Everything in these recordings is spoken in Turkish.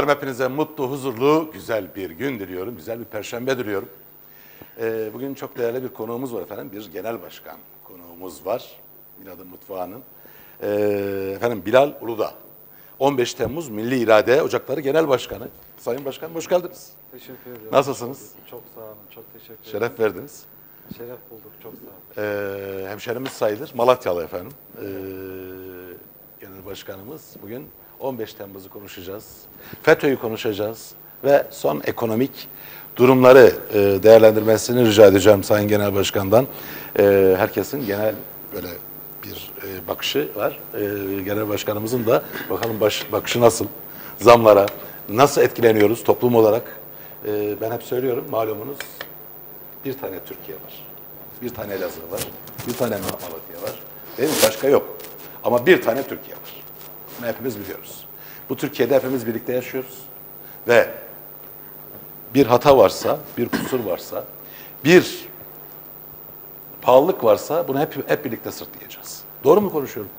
Efendim hepinize mutlu, huzurlu, güzel bir gün diliyorum. Güzel bir perşembe diliyorum. Ee, bugün çok değerli bir konuğumuz var efendim. Bir genel başkan konuğumuz var. Milad'ın mutfağının. Ee, efendim Bilal Uludağ. 15 Temmuz Milli İrade Ocakları Genel Başkanı. Sayın Başkan hoş geldiniz. Teşekkür ederim. Nasılsınız? Çok sağ olun, çok teşekkür ederim. Şeref verdiniz. Şeref bulduk, çok sağ olun. Ee, hemşerimiz sayılır. Malatyalı efendim. Ee, Genel Başkanımız. Bugün 15 Temmuz'u konuşacağız. FETÖ'yü konuşacağız. Ve son ekonomik durumları e, değerlendirmesini rica edeceğim Sayın Genel Başkan'dan. Ee, herkesin genel böyle bir e, bakışı var. Genel Başkanımızın da bakalım baş, bakışı nasıl? Zamlara nasıl etkileniyoruz toplum olarak? Ben hep söylüyorum malumunuz bir tane Türkiye var. Bir tane Elazığ var. Bir tane Malatya var. Değil mi? Başka yok. Ama bir tane Türkiye var. Bunu hepimiz biliyoruz. Bu Türkiye'de hepimiz birlikte yaşıyoruz. Ve bir hata varsa, bir kusur varsa, bir pahalılık varsa bunu hep, hep birlikte sırtlayacağız. Doğru mu konuşuyorum?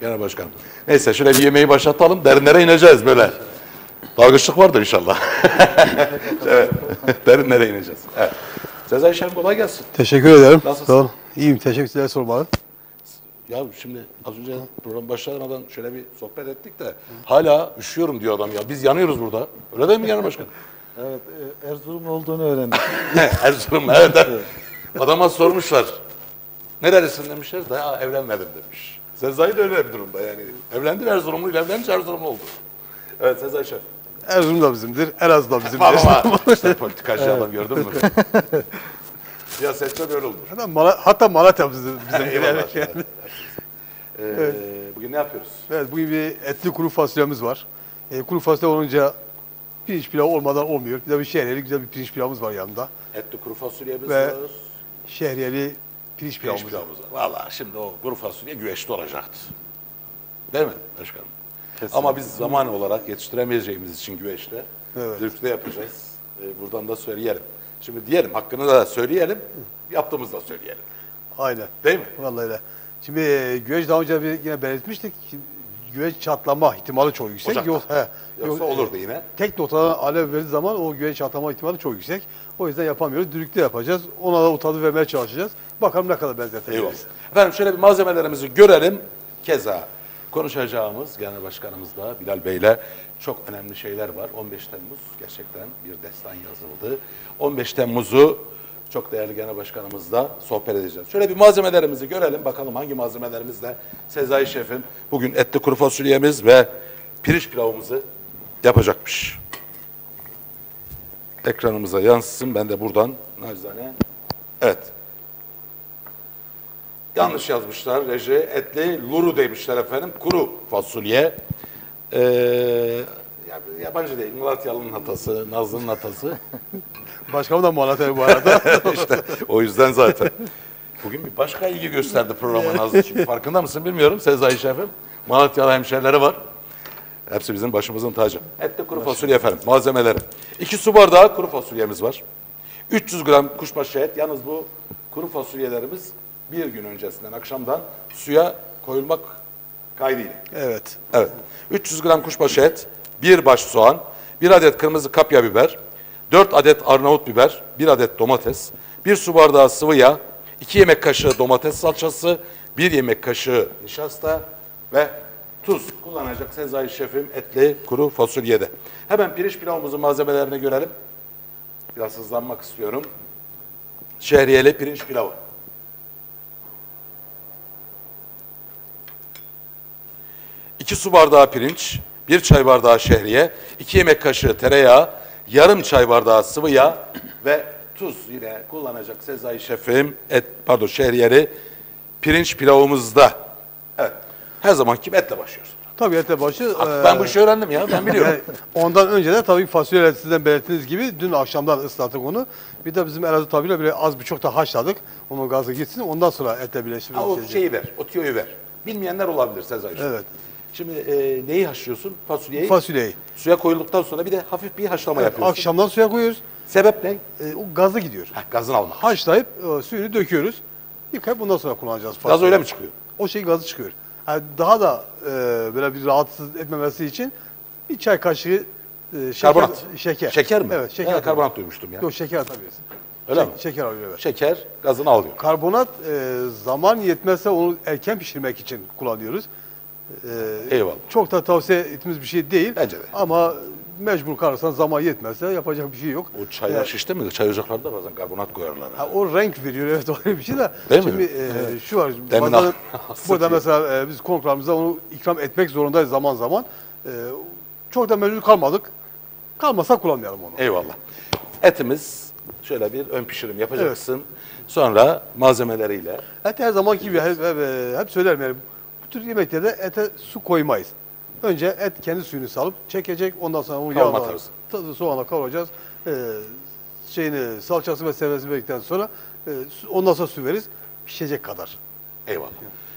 Genel Başkanım. Neyse şöyle bir yemeği başlatalım. Derinlere ineceğiz böyle. Dalgıçlık vardır inşallah. evet. Derinlere ineceğiz. Evet. Sezai Şen kolay gelsin. Teşekkür ederim. Nasılsın? Sağ ol. İyiyim. Teşekkürler sormalı. Ya şimdi az önce program başlamadan şöyle bir sohbet ettik de hala üşüyorum diyor adam ya. Biz yanıyoruz burada. Öyle değil mi Genel Başkan? Evet, e, Erzurum olduğunu öğrendim. Erzurum evet. evet. Adama sormuşlar. Nerelisin demişler. Daha evlenmedim demiş. Sezai de öyle bir durumda yani. Evlendi Erzurumlu, evlenince Erzurumlu oldu. Evet Sezai Şef. Erzurum da bizimdir. Elazığ da bizimdir. Ama işte politikacı adam gördün mü? Siyasette böyle olur. hatta, Mala- hatta Malatya bizim, bizimdir. yani. Ee, bugün ne yapıyoruz? Evet, bugün bir etli kuru fasulyemiz var. E, kuru fasulye olunca pirinç pilavı olmadan olmuyor. Bir de bir şehriyeli güzel bir pirinç pilavımız var yanında. Etli kuru fasulyemiz Ve var. Şehriyeli pirinç Pirinç pilavımız var. pilavımız var. Valla şimdi o kuru fasulye güveçte olacaktı. Değil mi başkanım? Kesinlikle. Ama biz zaman olarak yetiştiremeyeceğimiz için güveçte Evet. zülfte yapacağız. Ee, buradan da söyleyelim. Şimdi diyelim hakkını da söyleyelim, yaptığımızı da söyleyelim. Aynen. Değil mi? Vallahi öyle. Şimdi e, güveç daha önce bir, yine belirtmiştik. Şimdi Güveç çatlama ihtimali çok yüksek. Ocakta. Yok, he, Yoksa yok, e, olurdu yine. Tek noktadan alev verdiği zaman o güveç çatlama ihtimali çok yüksek. O yüzden yapamıyoruz. Düdükte yapacağız. Ona da o tadı vermeye çalışacağız. Bakalım ne kadar Eyvallah. benzetebiliriz. Efendim şöyle bir malzemelerimizi görelim. Keza konuşacağımız Genel Başkanımız da Bilal Bey'le çok önemli şeyler var. 15 Temmuz gerçekten bir destan yazıldı. 15 Temmuz'u çok değerli Genel Başkanımızla sohbet edeceğiz. Şöyle bir malzemelerimizi görelim. Bakalım hangi malzemelerimizle Sezai Şef'im bugün etli kuru fasulyemiz ve pirinç pilavımızı yapacakmış. Ekranımıza yansısın. Ben de buradan nacizane evet Yanlış yazmışlar reji. Etli luru demişler efendim. Kuru fasulye. Ee, ya- yabancı değil. Malatyalı'nın hatası, Nazlı'nın hatası. Başkanım da Malatya bu arada. işte o yüzden zaten. Bugün bir başka ilgi gösterdi programa Nazlı. Çünkü farkında mısın bilmiyorum Sezai Şef'im. Malatyalı hemşerileri var. Hepsi bizim başımızın tacı. Etli kuru fasulye efendim. Malzemeleri. 2 su bardağı kuru fasulyemiz var. 300 gram kuşbaşı et. Yalnız bu kuru fasulyelerimiz bir gün öncesinden akşamdan suya koyulmak kaydıyla. evet. Evet. 300 gram kuşbaşı et, bir baş soğan, bir adet kırmızı kapya biber, 4 adet Arnavut biber, bir adet domates, bir su bardağı sıvı yağ, 2 yemek kaşığı domates salçası, 1 yemek kaşığı nişasta ve tuz kullanacak Sezai Şef'im etli kuru fasulyede. Hemen pirinç pilavımızın malzemelerini görelim. Biraz hızlanmak istiyorum. Şehriyeli pirinç pilavı. 2 su bardağı pirinç, 1 çay bardağı şehriye, 2 yemek kaşığı tereyağı, yarım çay bardağı sıvı yağ ve tuz yine kullanacak Sezai Şef'im et pardon şehriyeli pirinç pilavımızda. Evet. Her zaman kim etle başlıyoruz. Tabii ete başı. Artık ben bu işi öğrendim ya ben biliyorum. Ondan önce de tabii fasulyeler sizden belirttiğiniz gibi dün akşamdan ıslattık onu. Bir de bizim Elazığ tabiyle böyle az bir çok da haşladık. Onun gazı gitsin. Ondan sonra etle Ha, birleştirmek o şeyi ver, o tüyoyu ver. Bilmeyenler olabilir Sezai Şef. Evet. Şimdi e, neyi haşlıyorsun? Fasulyeyi. Fasulyeyi. Suya koyulduktan sonra bir de hafif bir haşlama Evet, yapıyorsun. akşamdan suya koyuyoruz. Sebep ne? E, o gazı gidiyor. Heh, gazını almak. Haşlayıp e, suyunu döküyoruz. Yıkayıp ondan sonra kullanacağız. Gaz fasulyeyi. öyle mi çıkıyor? O şey gazı çıkıyor. Yani daha da e, böyle bir rahatsız etmemesi için bir çay kaşığı e, şeker, Karbonat. Şeker. Şeker mi? Evet, şeker. Ben karbonat duymuştum ya. Yok şeker atabilirsin. Öyle mi? Şeker alıyor evet. Şeker gazını alıyor. Karbonat e, zaman yetmezse onu erken pişirmek için kullanıyoruz. E, Eyvallah. Çok da tavsiye ettiğimiz bir şey değil. Bence de. Ama mecbur kalırsan zaman yetmezse yapacak bir şey yok. O çaylar E, şişti mi? Çay ocaklarında bazen karbonat koyarlar. Ha, o renk veriyor evet öyle bir şey de. Değil mi? Şimdi e, şu var. Demin bazen- burada mesela e, biz konuklarımıza onu ikram etmek zorundayız zaman zaman. E, çok da mecbur kalmadık. Kalmasa kullanmayalım onu. Eyvallah. Etimiz şöyle bir ön pişirim yapacaksın. Sonra malzemeleriyle Et her zamanki gibi hep, hep, hep söylerim yani tür yemeklerde ete su koymayız. Önce et kendi suyunu salıp çekecek ondan sonra onu Kavurma yağla, tarzı. tadı soğanla kavuracağız. E, şeyini salçası ve sebzesi verdikten sonra e, su- ondan sonra su veririz pişecek kadar. eyvallah.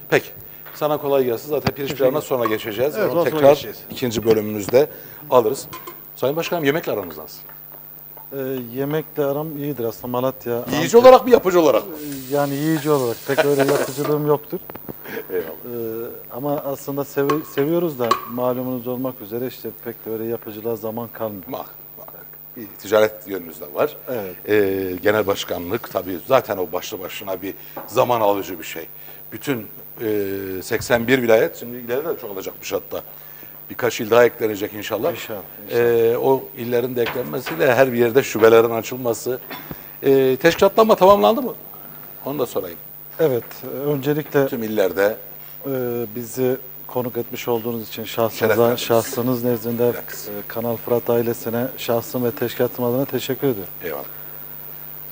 Peki. Sana kolay gelsin. Zaten pirinç pilavına sonra geçeceğiz. Evet, Onu ondan sonra tekrar geçeceğiz. ikinci bölümümüzde alırız. Sayın Başkanım yemekle aranız nasıl? Ee, yemekle aram iyidir aslında Malatya. Yiyici olarak mı yapıcı olarak mı? Antep- Yani yiyici olarak pek öyle yapıcılığım yoktur. Eyvallah. Ee, ama aslında sevi- seviyoruz da malumunuz olmak üzere işte pek de öyle yapıcılığa zaman kalmıyor. Bak, bak. Bir ticaret yönümüz de var. Evet. Ee, genel başkanlık tabii zaten o başlı başına bir zaman alıcı bir şey. Bütün e, 81 vilayet şimdi ileride de çoğalacakmış hatta. Birkaç il daha eklenecek inşallah. İnşallah, Ee, o illerin de eklenmesiyle her bir yerde şubelerin açılması. Ee, teşkilatlanma tamamlandı mı? Onu da sorayım. Evet, öncelikle Tüm illerde e, bizi konuk etmiş olduğunuz için şahsınıza, şahsınız nezdinde e, Kanal Fırat ailesine, şahsım ve teşkilatım adına teşekkür ediyorum. eyvallah.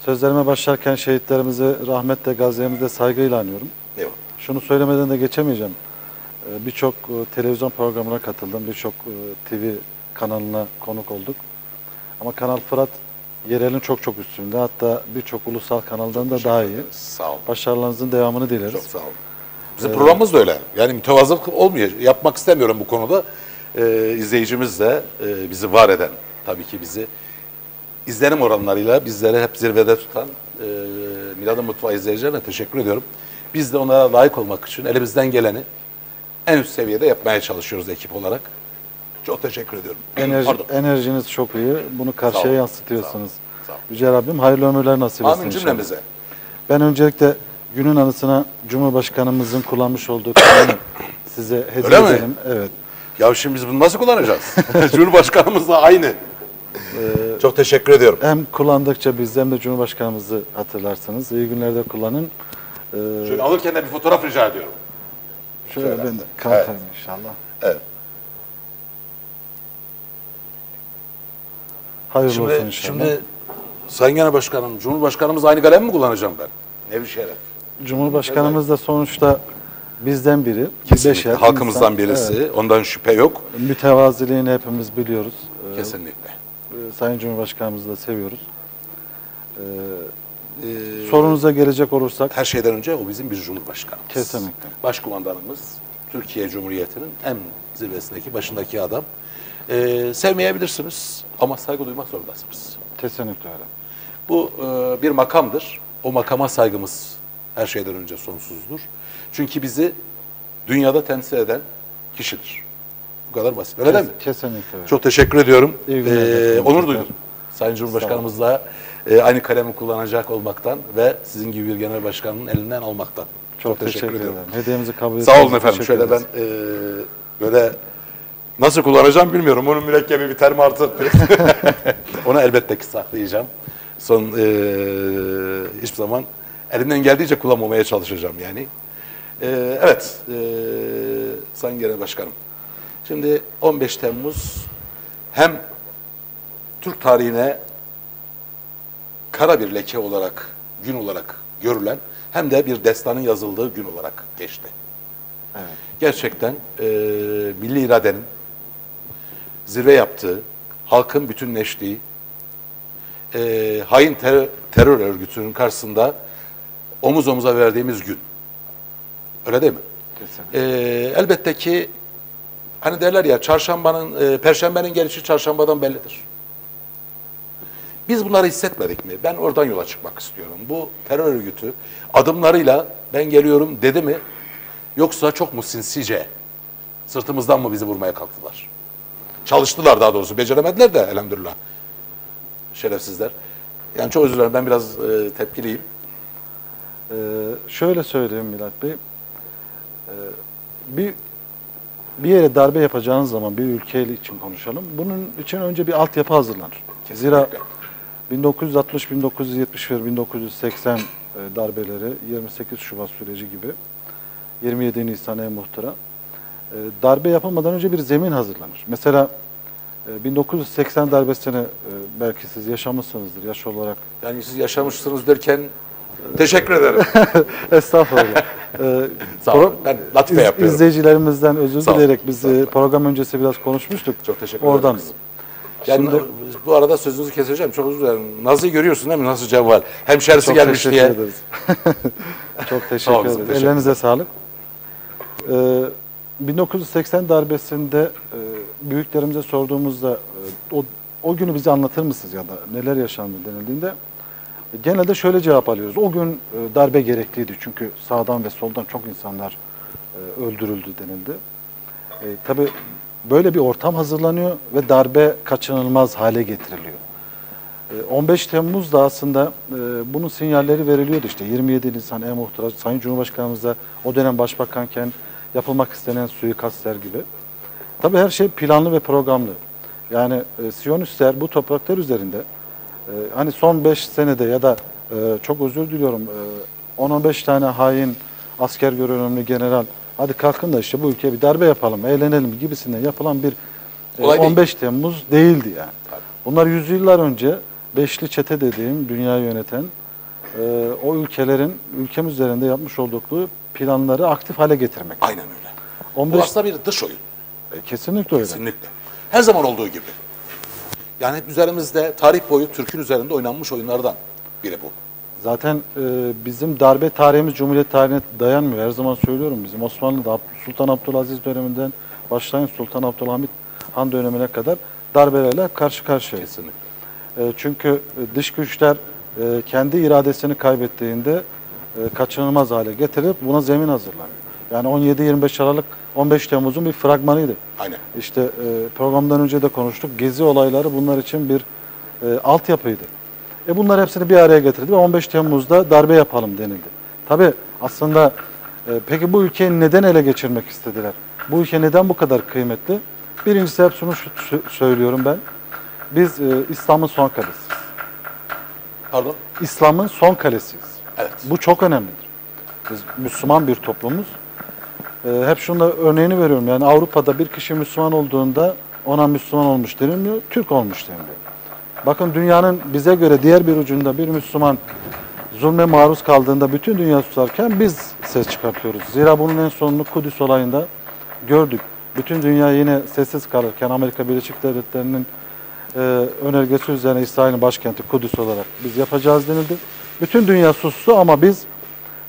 Sözlerime başlarken şehitlerimizi rahmetle, gazilerimize saygıyla anıyorum. Eyvallah. Şunu söylemeden de geçemeyeceğim. Ee, Birçok e, televizyon programına katıldım. Birçok e, TV kanalına konuk olduk. Ama Kanal Fırat yerelin çok çok üstünde. Hatta birçok ulusal kanaldan da daha iyi. Sağ olun. Başarılarınızın devamını dileriz. Çok sağ olun. Bizim programımız da öyle. Yani mütevazılık olmuyor. Yapmak istemiyorum bu konuda. Ee, izleyicimiz de e, bizi var eden, tabii ki bizi izlenim oranlarıyla bizleri hep zirvede tutan e, Miladın Mutfağı izleyicilerine teşekkür ediyorum. Biz de onlara layık olmak için elimizden geleni en üst seviyede yapmaya çalışıyoruz ekip olarak. Çok teşekkür ediyorum. Enerji, Pardon. enerjiniz çok iyi. Bunu Sağ karşıya olun. yansıtıyorsunuz. Sağ olun. Yüce Rabbim hayırlı ömürler nasip etsin Amin inşallah. cümlemize. Ben öncelikle günün anısına Cumhurbaşkanımızın kullanmış olduğu kalemi size hediye Öyle mi? edelim. Evet. Ya şimdi biz bunu nasıl kullanacağız? Cumhurbaşkanımızla aynı. Çok teşekkür ediyorum. Hem kullandıkça biz hem de Cumhurbaşkanımızı hatırlarsınız. İyi günlerde kullanın. Ee, Şöyle alırken de bir fotoğraf rica ediyorum. Şöyle şöyle. ben de kalkayım inşallah. Evet. Hayırlı Şimdi, olsun inşallah. şimdi Sayın Genel Başkanım, Cumhurbaşkanımız aynı kalemi mi kullanacağım ben? Ne bir şeref. Cumhurbaşkanımız da sonuçta bizden biri. Kesinlikle. Beşer Halkımızdan insan. birisi. Evet. Ondan şüphe yok. Mütevaziliğini hepimiz biliyoruz. Ee, Kesinlikle. e, Sayın Cumhurbaşkanımızı da seviyoruz. Ee, Ee, sorunuza gelecek olursak her şeyden önce o bizim bir cumhurbaşkanımız. Kesinlikle. Başkumandanımız Türkiye Cumhuriyeti'nin en zirvesindeki başındaki adam. Ee, sevmeyebilirsiniz ama saygı duymak zorundasınız. kesinlikle öyle. Bu e, bir makamdır. O makama saygımız her şeyden önce sonsuzdur. Çünkü bizi dünyada temsil eden kişidir. Bu kadar basit. Öyle değil mi? Kesinlikle öyle. Çok teşekkür ediyorum. Ee, onur duydum. Sayın Cumhurbaşkanımızla e, aynı kalemi kullanacak olmaktan ve sizin gibi bir genel başkanın elinden almaktan. Çok, teşekkür, ederim. Hediyemizi kabul Sağ ettiğiniz olun efendim. teşekkür Şöyle ben ederiz. e, böyle nasıl kullanacağım bilmiyorum. Onun mürekkebi biter mi artık? Onu elbette ki saklayacağım. Son e, hiçbir zaman elimden geldiğince kullanmamaya çalışacağım yani. E, evet, e, Sayın Genel Başkanım. Şimdi 15 Temmuz hem Türk tarihine kara bir leke olarak, gün olarak görülen hem de bir destanın yazıldığı gün olarak geçti. Evet. Gerçekten e, milli iradenin zirve yaptığı, halkın bütünleştiği, e, hain terör, terör örgütünün karşısında omuz omuza verdiğimiz gün. Öyle değil mi? Kesinlikle. E, elbette ki hani derler ya çarşambanın, e, perşembenin gelişi çarşambadan bellidir. Biz bunları hissetmedik mi? Ben oradan yola çıkmak istiyorum. Bu terör örgütü adımlarıyla ben geliyorum dedi mi? Yoksa çok mu sinsice sırtımızdan mı bizi vurmaya kalktılar? Çalıştılar daha doğrusu. Beceremediler de elhamdülillah. Şerefsizler. Yani çok özür dilerim ben biraz e, tepkiliyim. Ee, şöyle söyleyeyim Milat Bey. Ee, bir bir yere darbe yapacağınız zaman bir ülke için konuşalım. Bunun için önce bir altyapı hazırlanır. Zira 1960, 1971, 1980 e, darbeleri, 28 Şubat süreci gibi 27 Nisan en muhtıra. e, Darbe yapılmadan önce bir zemin hazırlanır. Mesela e, 1980 darbesini e, belki siz yaşamışsınızdır yaş olarak. Yani siz yaşamışsınız derken teşekkür ederim. Estağfurullah. Sağ olun. Ben latife yapıyorum. İzleyicilerimizden özür dileyerek biz e, program öncesi biraz konuşmuştuk. Çok teşekkür Oradan. ederim. kızım. Yani Şimdi- bu arada sözünüzü keseceğim. Çok özür dilerim. Nazlı'yı görüyorsun değil mi? Nasıl cevval. Hemşerisi Çok gelmiş diye. ederiz. Çok teşekkür olasın, ederiz. teşekkür Ellerinize sağlık. Ee, 1980 darbesinde e, büyüklerimize sorduğumuzda e, o, o günü bize anlatır mısınız ya da neler yaşandı denildiğinde e, genelde şöyle cevap alıyoruz. O gün e, darbe gerekliydi çünkü sağdan ve soldan çok insanlar e, öldürüldü denildi. E, tabii böyle bir ortam hazırlanıyor ve darbe kaçınılmaz hale getiriliyor. E, 15 Temmuz'da aslında e, bunun sinyalleri veriliyordu işte 27 Nisan e-muhtıra Sayın Cumhurbaşkanımız da o dönem başbakanken yapılmak istenen suikastler gibi. Tabii her şey planlı ve programlı. Yani e, Siyonistler bu topraklar üzerinde e, hani son 5 senede ya da e, çok özür diliyorum e, 10-15 tane hain asker görünümlü general hadi kalkın da işte bu ülkeye bir darbe yapalım, eğlenelim gibisinden yapılan bir e, Olay değil. 15 Temmuz değildi yani. Tabii. Bunlar yüzyıllar önce Beşli Çete dediğim dünyayı yöneten e, o ülkelerin ülkemiz üzerinde yapmış oldukları planları aktif hale getirmek. Aynen öyle. 15 Bu aslında bir dış oyun. E, kesinlikle öyle. Kesinlikle. Her zaman olduğu gibi. Yani hep üzerimizde tarih boyu Türk'ün üzerinde oynanmış oyunlardan biri bu. Zaten e, bizim darbe tarihimiz Cumhuriyet tarihine dayanmıyor. Her zaman söylüyorum bizim Osmanlı'da Sultan Abdülaziz döneminden başlayın Sultan Abdülhamit Han dönemine kadar darbelerle karşı karşıyayız. Kesinlikle. E, çünkü e, dış güçler e, kendi iradesini kaybettiğinde e, kaçınılmaz hale getirip buna zemin hazırlanıyor. Yani 17-25 Aralık 15 Temmuz'un bir fragmanıydı. Aynen. İşte e, programdan önce de konuştuk. Gezi olayları bunlar için bir e, altyapıydı. E bunlar hepsini bir araya getirdi ve 15 Temmuz'da darbe yapalım denildi. Tabi aslında e, peki bu ülkeyi neden ele geçirmek istediler? Bu ülke neden bu kadar kıymetli? Birincisi hep şunu şu- şu- söylüyorum ben. Biz e, İslam'ın son kalesiyiz. Pardon? İslam'ın son kalesiyiz. Evet. Bu çok önemlidir. Biz Müslüman bir toplumuz. Ee, hep şunda örneğini veriyorum. Yani Avrupa'da bir kişi Müslüman olduğunda ona Müslüman olmuş denilmiyor, Türk olmuş deniliyor. Bakın dünyanın bize göre diğer bir ucunda bir Müslüman zulme maruz kaldığında bütün dünya susarken biz ses çıkartıyoruz. Zira bunun en sonunu Kudüs olayında gördük. Bütün dünya yine sessiz kalırken Amerika Birleşik Devletleri'nin e, önergesi üzerine İsrail'in başkenti Kudüs olarak biz yapacağız denildi. Bütün dünya sustu ama biz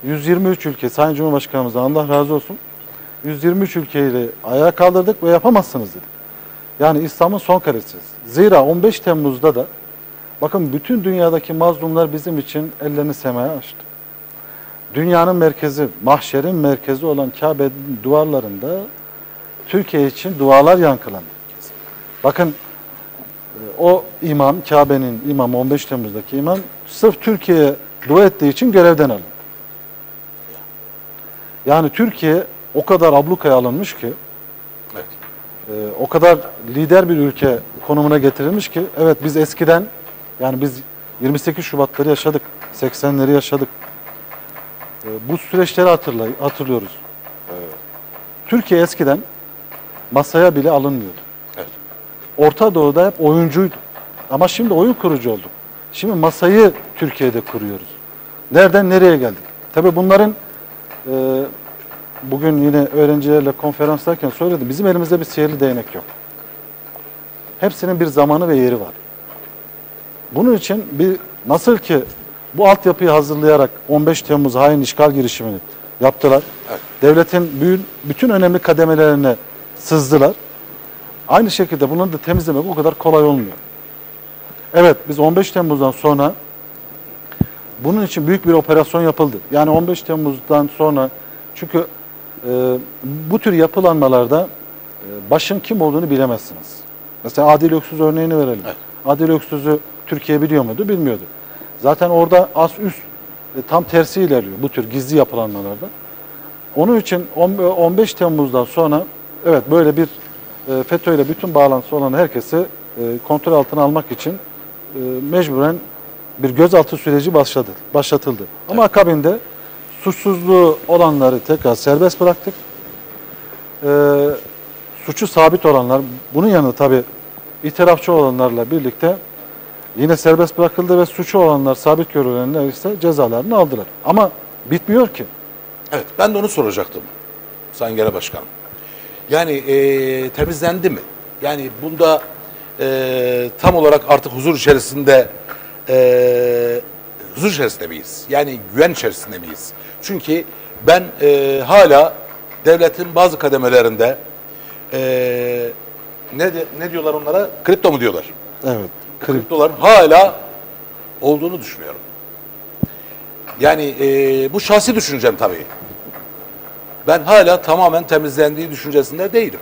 123 ülke, Sayın Cumhurbaşkanımızdan Allah razı olsun, 123 ülkeyle ayağa kaldırdık ve yapamazsınız dedik. Yani İslam'ın son karesiyiz. Zira 15 Temmuz'da da bakın bütün dünyadaki mazlumlar bizim için ellerini semaya açtı. Dünyanın merkezi, mahşerin merkezi olan Kabe'nin duvarlarında Türkiye için dualar yankılandı. Bakın e, o imam, Kabe'nin imamı 15 Temmuz'daki imam sırf Türkiye'ye dua ettiği için görevden alındı. Yani Türkiye o kadar ablukaya alınmış ki. E, o kadar lider bir ülke konumuna getirilmiş ki, evet biz eskiden, yani biz 28 Şubatları yaşadık, 80'leri yaşadık. E, bu süreçleri hatırlay hatırlıyoruz. E, Türkiye eskiden masaya bile alınmıyordu. Evet. Orta Doğu'da hep oyuncuydu. Ama şimdi oyun kurucu olduk. Şimdi masayı Türkiye'de kuruyoruz. Nereden nereye geldik? Tabii bunların e, bugün yine öğrencilerle konferanslarken söyledim. Bizim elimizde bir sihirli değnek yok. Hepsinin bir zamanı ve yeri var. Bunun için bir nasıl ki bu altyapıyı hazırlayarak 15 Temmuz hain işgal girişimini yaptılar. Evet. Devletin büyün- bütün önemli kademelerine sızdılar. Aynı şekilde bunları da temizlemek o kadar kolay olmuyor. Evet biz 15 Temmuz'dan sonra bunun için büyük bir operasyon yapıldı. Yani 15 Temmuz'dan sonra çünkü e, bu tür yapılanmalarda e, başın kim olduğunu bilemezsiniz. Mesela Adil Öksüz örneğini verelim. Evet. Adil Öksüz'ü Türkiye biliyor muydu? Bilmiyordu. Zaten orada az üst e, tam tersi ilerliyor bu tür gizli yapılanmalarda. Onun için on- 15 Temmuz'dan sonra evet böyle bir e, FETÖ ile bütün bağlantısı olan herkesi e, kontrol altına almak için e, mecburen bir gözaltı süreci başladı, başlatıldı. Ama akabinde suçsuzluğu olanları tekrar serbest bıraktık. E, suçu sabit olanlar, bunun yanında tabi itirafçı olanlarla birlikte yine serbest bırakıldı ve suçu olanlar, sabit görülenler ise cezalarını aldılar. Ama bitmiyor ki. Evet, ben de onu soracaktım Sayın Genel Başkanım. Yani e, temizlendi mi? Yani bunda e, tam olarak artık huzur içerisinde e, huzur içerisinde miyiz? Yani güven içerisinde miyiz? Çünkü ben e, hala devletin bazı kademelerinde e, ne de- ne diyorlar onlara? Kripto mu diyorlar? Evet. Krip- kriptoların hala olduğunu düşünüyorum. Yani e, bu şahsi düşüncem tabii. Ben hala tamamen temizlendiği düşüncesinde değilim.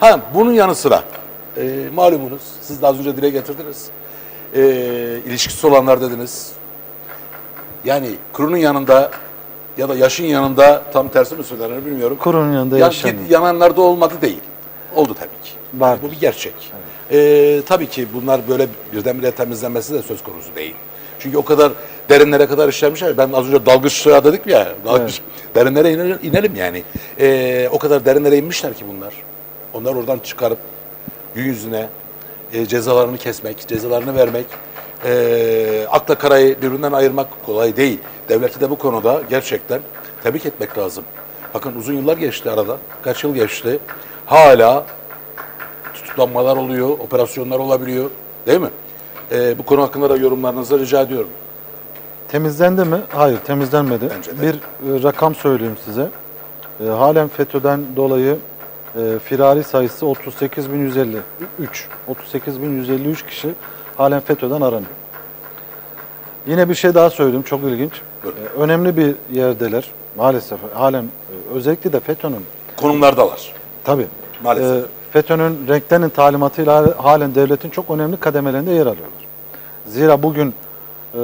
Ha bunun yanı sıra e, malumunuz siz de az önce dile getirdiniz. E, ilişkisi olanlar dediniz. Yani kurunun yanında ya da yaşın yanında tam tersi mi söylenir bilmiyorum. Kurunun yanında Ya- yaşamıyor. Yananlarda olmadı değil. Oldu tabii ki. Var. Bu bir gerçek. Ee, tabii ki bunlar böyle birdenbire temizlenmesi de söz konusu değil. Çünkü o kadar derinlere kadar işlemişler. Ben az önce dalgıçlığa dedik ya. Dalgıç, Derinlere inelim, inelim yani. Ee, o kadar derinlere inmişler ki bunlar. Onlar oradan çıkarıp gün yüzüne e, cezalarını kesmek, cezalarını vermek, e, akla karayı birbirinden ayırmak kolay değil. Devleti de bu konuda gerçekten tebrik etmek lazım. Bakın uzun yıllar geçti arada. Kaç yıl geçti. Hala tutuklanmalar oluyor, operasyonlar olabiliyor. Değil mi? E, bu konu hakkında da yorumlarınızı rica ediyorum. Temizlendi mi? Hayır, temizlenmedi. Bence de. Bir e, rakam söyleyeyim size. E, halen FETÖ'den dolayı e, firari sayısı 38.153. 38.153 kişi halen FETÖ'den aranıyor. Yine bir şey daha söyleyeyim, çok ilginç. Buyurun. E, önemli bir yerdeler. Maalesef halen e, özellikle de FETÖ'nün Konumlardalar. Tabii. Maalesef. Ee, FETÖ'nün renklerin talimatıyla halen devletin çok önemli kademelerinde yer alıyorlar. Zira bugün e,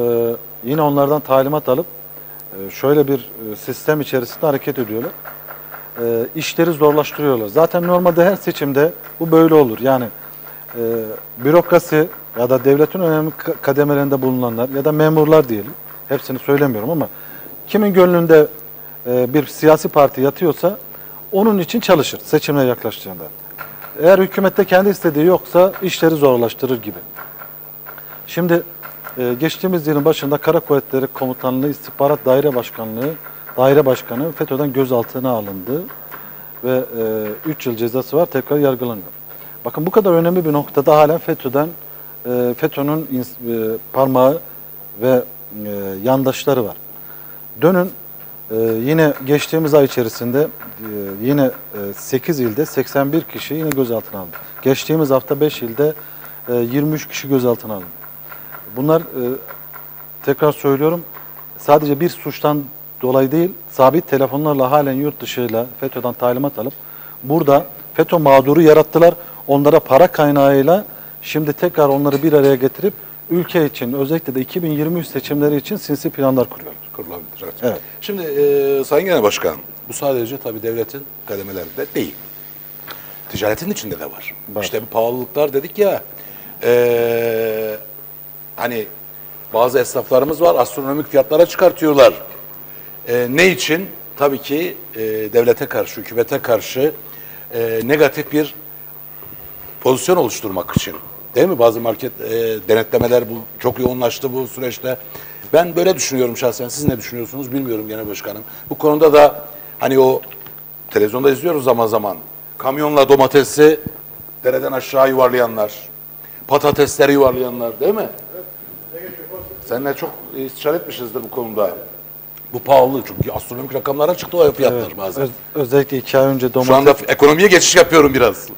yine onlardan talimat alıp e, şöyle bir e, sistem içerisinde hareket ediyorlar. E, işleri zorlaştırıyorlar. Zaten normalde her seçimde bu böyle olur. Yani e, bürokrasi ya da devletin önemli ka- kademelerinde bulunanlar ya da memurlar diyelim. Hepsini söylemiyorum ama kimin gönlünde e, bir siyasi parti yatıyorsa onun için çalışır seçimle yaklaştığında. Eğer hükümette kendi istediği yoksa işleri zorlaştırır gibi. Şimdi e, geçtiğimiz yılın başında Kara Kuvvetleri Komutanlığı İstihbarat Daire Başkanlığı Daire Başkanı FETÖ'den gözaltına alındı ve 3 yıl cezası var tekrar yargılanıyor. Bakın bu kadar önemli bir noktada halen FETÖ'den e, FETÖ'nün e, parmağı ve e, yandaşları var. Dönün e, yine geçtiğimiz ay içerisinde e, yine e, 8 ilde 81 kişi yine gözaltına alındı. Geçtiğimiz hafta 5 ilde e, 23 kişi gözaltına alındı. Bunlar e, tekrar söylüyorum sadece bir suçtan dolayı değil sabit telefonlarla halen yurt dışıyla FETÖ'den talimat alıp burada FETÖ mağduru yarattılar. Onlara para kaynağıyla şimdi tekrar onları bir araya getirip ülke için özellikle de 2023 seçimleri için sinsi planlar kuruyorlar. Kurulabilir. Evet. Evet. Şimdi e, Sayın Genel Başkan, bu sadece tabii devletin kademelerinde değil. Ticaretin içinde de var. Var. İşte bu pahalılıklar dedik ya, e, hani bazı esnaflarımız var, astronomik fiyatlara çıkartıyorlar. E, ne için? Tabii ki e, devlete karşı, hükümete karşı e, negatif bir pozisyon oluşturmak için. Değil mi? Bazı market e, denetlemeler bu çok yoğunlaştı bu süreçte. Ben böyle düşünüyorum şahsen. Siz ne düşünüyorsunuz bilmiyorum Genel Başkanım. Bu konuda da hani o televizyonda izliyoruz zaman zaman. Kamyonla domatesi dereden aşağı yuvarlayanlar, patatesleri yuvarlayanlar değil mi? Seninle çok istişare etmişizdir bu konuda. Bu pahalı çünkü astronomik rakamlara çıktı o fiyatlar bazen. Öz- özellikle iki ay önce Şu domates, anda ekonomiye geçiş yapıyorum biraz.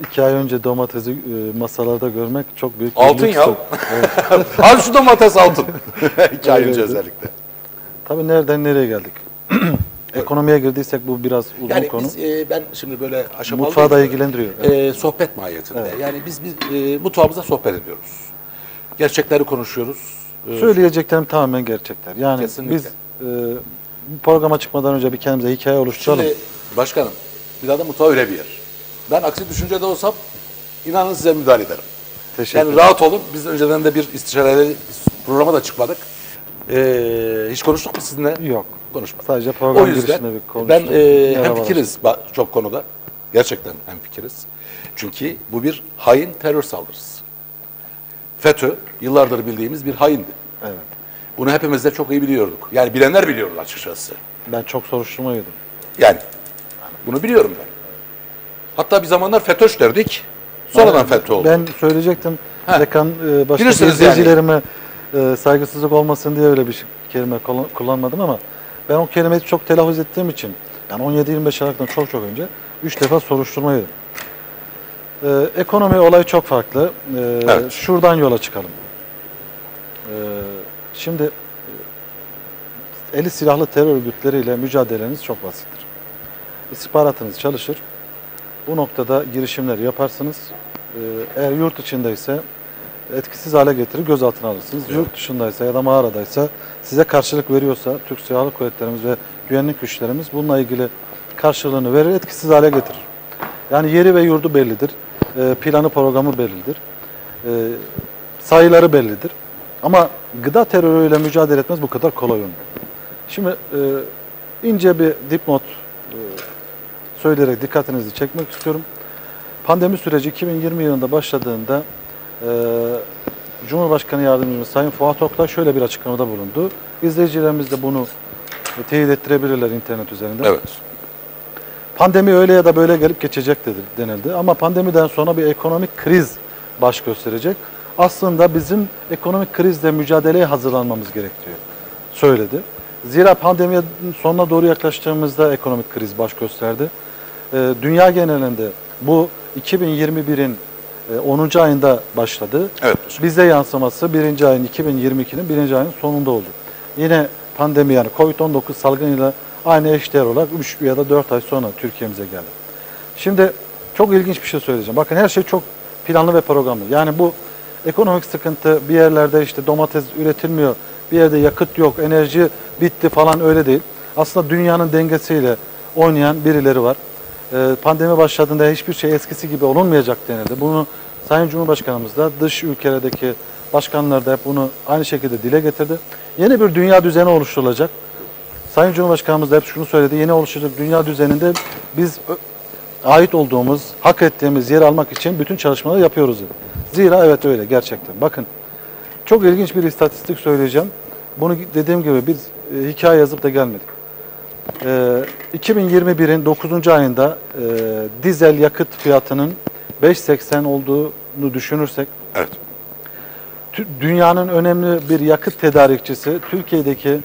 İki ay önce domatesi e, masalarda görmek çok büyük bir Altın lükstü. ya. Al şu domates altın. İki ay önce özellikle. Tabii nereden nereye geldik? Ekonomiye girdiysek bu biraz uzun Yani konu. biz e, ben şimdi böyle aşamalı Mutfağı da ilgilendiriyor. e, sohbet mahiyetinde. Yani biz biz e, mutfağımızda sohbet ediyoruz. Gerçekleri konuşuyoruz. E, Söyleyeceklerim tamamen gerçekler. Yani Kesinlikle. biz e, programa çıkmadan önce bir kendimize hikaye oluşturalım. Şimdi başkanım, bir daha da mutfağı öyle bir yer. Ben aksi düşüncede olsam inanın size müdahale ederim. Teşekkür Yani rahat olun. Biz önceden de bir istişareli programa da çıkmadık. Ee, hiç konuştuk mu sizinle? Yok. Konuşmadık. Sadece program o yüzden bir konuştuk. ben e, hem fikiriz çok konuda. Gerçekten hem fikiriz. Çünkü bu bir hain terör saldırısı. FETÖ yıllardır bildiğimiz bir haindi. Evet. Bunu hepimiz de çok iyi biliyorduk. Yani bilenler biliyordu açıkçası. Ben çok soruşturma yedim. Yani bunu biliyorum ben. Hatta bir zamanlar FETÖ'ş derdik. Sonradan FETÖ oldu. Ben söyleyecektim. Ha. Dekan e, başka Bilirsiniz izleyicilerime e, saygısızlık olmasın diye öyle bir şey- kelime kullan- kullanmadım ama ben o kelimeyi çok telaffuz ettiğim için yani 17-25 Aralık'tan çok çok önce 3 defa soruşturma yedim. E, ekonomi olayı çok farklı. E, Evet. Şuradan yola çıkalım. E, şimdi e, eli silahlı terör örgütleriyle mücadeleniz çok basittir. İstihbaratınız çalışır. Bu noktada girişimler yaparsınız. Ee, Eğer yurt içindeyse etkisiz hale getirir, gözaltına alırsınız. Yurt dışındaysa ya da mağaradaysa size karşılık veriyorsa Türk Silahlı Kuvvetlerimiz ve güvenlik güçlerimiz bununla ilgili karşılığını verir, etkisiz hale getirir. Yani yeri ve yurdu bellidir. Ee, Planı programı bellidir. Ee, Sayıları bellidir. Ama gıda terörüyle mücadele etmez bu kadar kolay olmuyor. Şimdi e, ince bir dipnot söyleyerek dikkatinizi çekmek istiyorum. Pandemi süreci 2020 yılında başladığında e, Cumhurbaşkanı Yardımcımız Sayın Fuat Oktay şöyle bir açıklamada bulundu. İzleyicilerimiz de bunu teyit ettirebilirler internet üzerinden. Evet. Pandemi öyle ya da böyle gelip geçecek denildi. Ama pandemiden sonra bir ekonomik kriz baş gösterecek. Aslında bizim ekonomik krizle mücadeleye hazırlanmamız gerekiyor söyledi. Zira pandemi sonuna doğru yaklaştığımızda ekonomik kriz baş gösterdi. Ee, dünya genelinde bu 2021'in e, 10. ayında başladı. Evet. Bize yansıması 1. ayın 2022'nin 1. ayın sonunda oldu. Yine pandemi yani Covid-19 salgınıyla aynı eşdeğer olarak 3 ya da 4 ay sonra Türkiye'mize geldi. Şimdi çok ilginç bir şey söyleyeceğim. Bakın her şey çok planlı ve programlı. Yani bu ekonomik sıkıntı bir yerlerde işte domates üretilmiyor, bir yerde yakıt yok, enerji bitti falan öyle değil. Aslında dünyanın dengesiyle oynayan birileri var. Ee, pandemi başladığında hiçbir şey eskisi gibi olunmayacak denildi. Bunu Sayın Cumhurbaşkanımız da dış ülkelerdeki başkanlar da hep bunu aynı şekilde dile getirdi. Yeni bir dünya düzeni oluşturulacak. Sayın Cumhurbaşkanımız da hep şunu söyledi. Yeni oluşacak dünya düzeninde biz ait olduğumuz, hak ettiğimiz yeri almak için bütün çalışmaları yapıyoruz. Zira evet öyle gerçekten. Bakın çok ilginç bir istatistik söyleyeceğim. Bunu dediğim gibi biz e, hikaye yazıp da gelmedik. E, 2021'in 9. ayında e, dizel yakıt fiyatının 5.80 olduğunu düşünürsek Evet. Dünyanın önemli bir yakıt tedarikçisi Türkiye'deki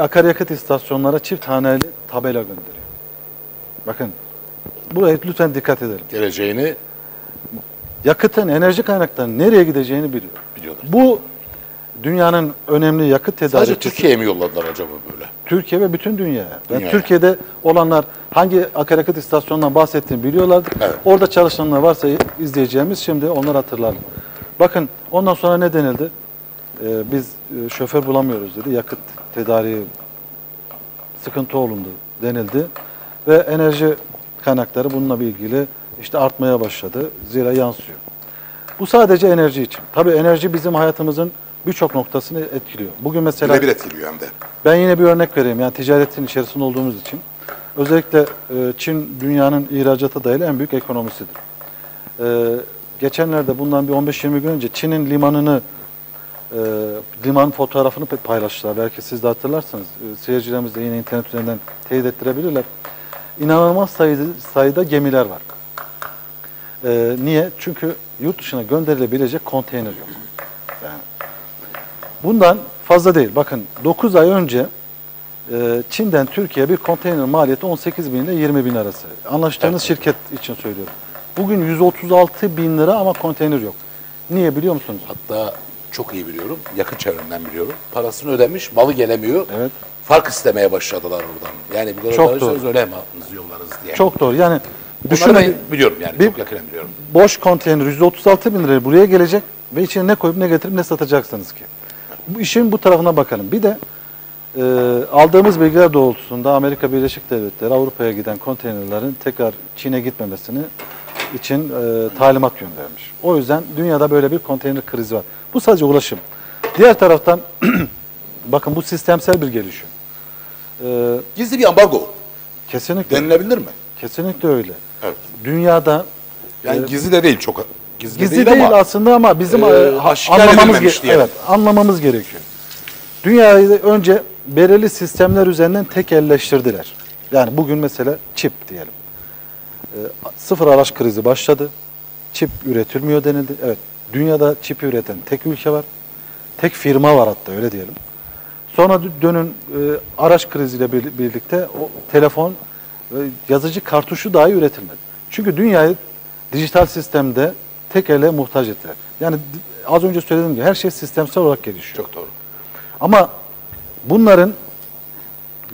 akaryakıt istasyonlara çift haneli tabela gönderiyor. Bakın buraya lütfen dikkat edelim. Geleceğini Yakıtın, enerji kaynaklarının nereye gideceğini biliyor. biliyorlar. Bu dünyanın önemli yakıt Sadece tedarikçisi Türkiye'ye mi yolladılar acaba böyle? Türkiye ve bütün dünyaya. Yani Dünyaya. Türkiye'de olanlar hangi akaryakıt istasyonundan bahsettiğini biliyorlardı. Evet. Orada çalışanlar varsa izleyeceğimiz şimdi onlar hatırlar. Bakın ondan sonra ne denildi? Ee, biz e, şoför bulamıyoruz dedi. Yakıt tedariği sıkıntı olundu denildi. Ve enerji kaynakları bununla ilgili işte artmaya başladı. Zira yansıyor. Bu sadece enerji için. Tabii enerji bizim hayatımızın birçok noktasını etkiliyor. Bugün mesela Birebir etkiliyor hem de. ben yine bir örnek vereyim. Yani ticaretin içerisinde olduğumuz için. Özellikle e, Çin dünyanın ihracata dayalı en büyük ekonomisidir. E, geçenlerde bundan bir 15-20 gün önce Çin'in limanını e, liman fotoğrafını paylaştılar. Belki siz de hatırlarsınız. E, seyircilerimiz de yine internet üzerinden teyit ettirebilirler. İnanılmaz sayıda, sayıda gemiler var. E, niye? Çünkü yurt dışına gönderilebilecek konteyner yok. Bundan fazla değil. Bakın 9 ay önce e, Çin'den Türkiye'ye bir konteyner maliyeti 18 bin ile 20 bin arası. Anlaştığınız şirket için söylüyorum. Bugün 136 bin lira ama konteyner yok. Niye biliyor musunuz? Hatta çok iyi biliyorum. Yakın çevremden biliyorum. Parasını ödemiş, malı gelemiyor. Evet. fark istemeye başladılar oradan. Yani kadar Çok doğru. öyle mi yollarız diye. Çok doğru. Yani düşünün ben biliyorum yani bir- çok yakinen biliyorum. boş konteyner 136 bin liraya buraya gelecek ve içine ne koyup ne getirip ne satacaksınız ki? Bu işin bu tarafına bakalım. Bir de e, aldığımız bilgiler doğrultusunda Amerika Birleşik Devletleri Avrupa'ya giden konteynerlerin tekrar Çin'e gitmemesini için e, talimat göndermiş. O yüzden dünyada böyle bir konteyner krizi var. Bu sadece ulaşım. Diğer taraftan bakın bu sistemsel bir gelişim. E, Gizli bir ambargo kesinlikle denilebilir mi? kesinlikle öyle. Evet. Dünyada Yani e, gizli de değil çok gizli, Gizli değil, değil, ama aslında ama bizim e, e, anlamamız ge- evet anlamamız gerekiyor. Dünyayı önce belirli sistemler üzerinden tekelleştirdiler. Yani bugün mesela çip diyelim. E, sıfır araç krizi başladı. Çip üretilmiyor denildi. Evet. Dünyada çip üreten tek ülke var. Tek firma var hatta öyle diyelim. Sonra dö- dönün e, araç kriziyle bir- birlikte o telefon ve yazıcı kartuşu dahi üretilmedi. Çünkü dünyayı dijital sistemde tek ele muhtaç ettiler. Yani az önce söylediğim gibi her şey sistemsel olarak gelişiyor. çok doğru. Ama bunların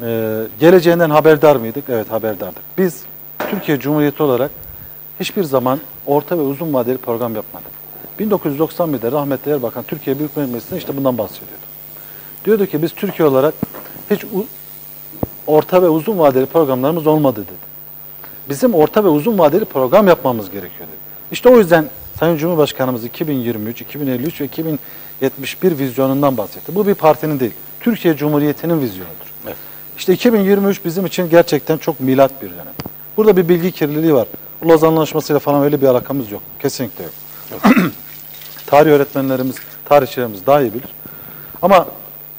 e, geleceğinden haberdar mıydık? Evet haberdardık. Biz Türkiye Cumhuriyeti olarak hiçbir zaman orta ve uzun vadeli program yapmadık. 1991'de rahmetli Erbakan Türkiye Büyük Millet Meclisi'nde işte bundan bahsediyordu. Diyordu ki biz Türkiye olarak hiç orta ve uzun vadeli programlarımız olmadı dedi. Bizim orta ve uzun vadeli program yapmamız gerekiyor dedi. İşte o yüzden Sayın Cumhurbaşkanımız 2023, 2053 ve 2071 vizyonundan bahsetti. Bu bir partinin değil, Türkiye Cumhuriyeti'nin vizyonudur. Evet. İşte 2023 bizim için gerçekten çok milat bir dönem. Burada bir bilgi kirliliği var. Lozan Anlaşması'yla falan öyle bir alakamız yok. Kesinlikle yok. Tarih öğretmenlerimiz, tarihçilerimiz daha iyi bilir. Ama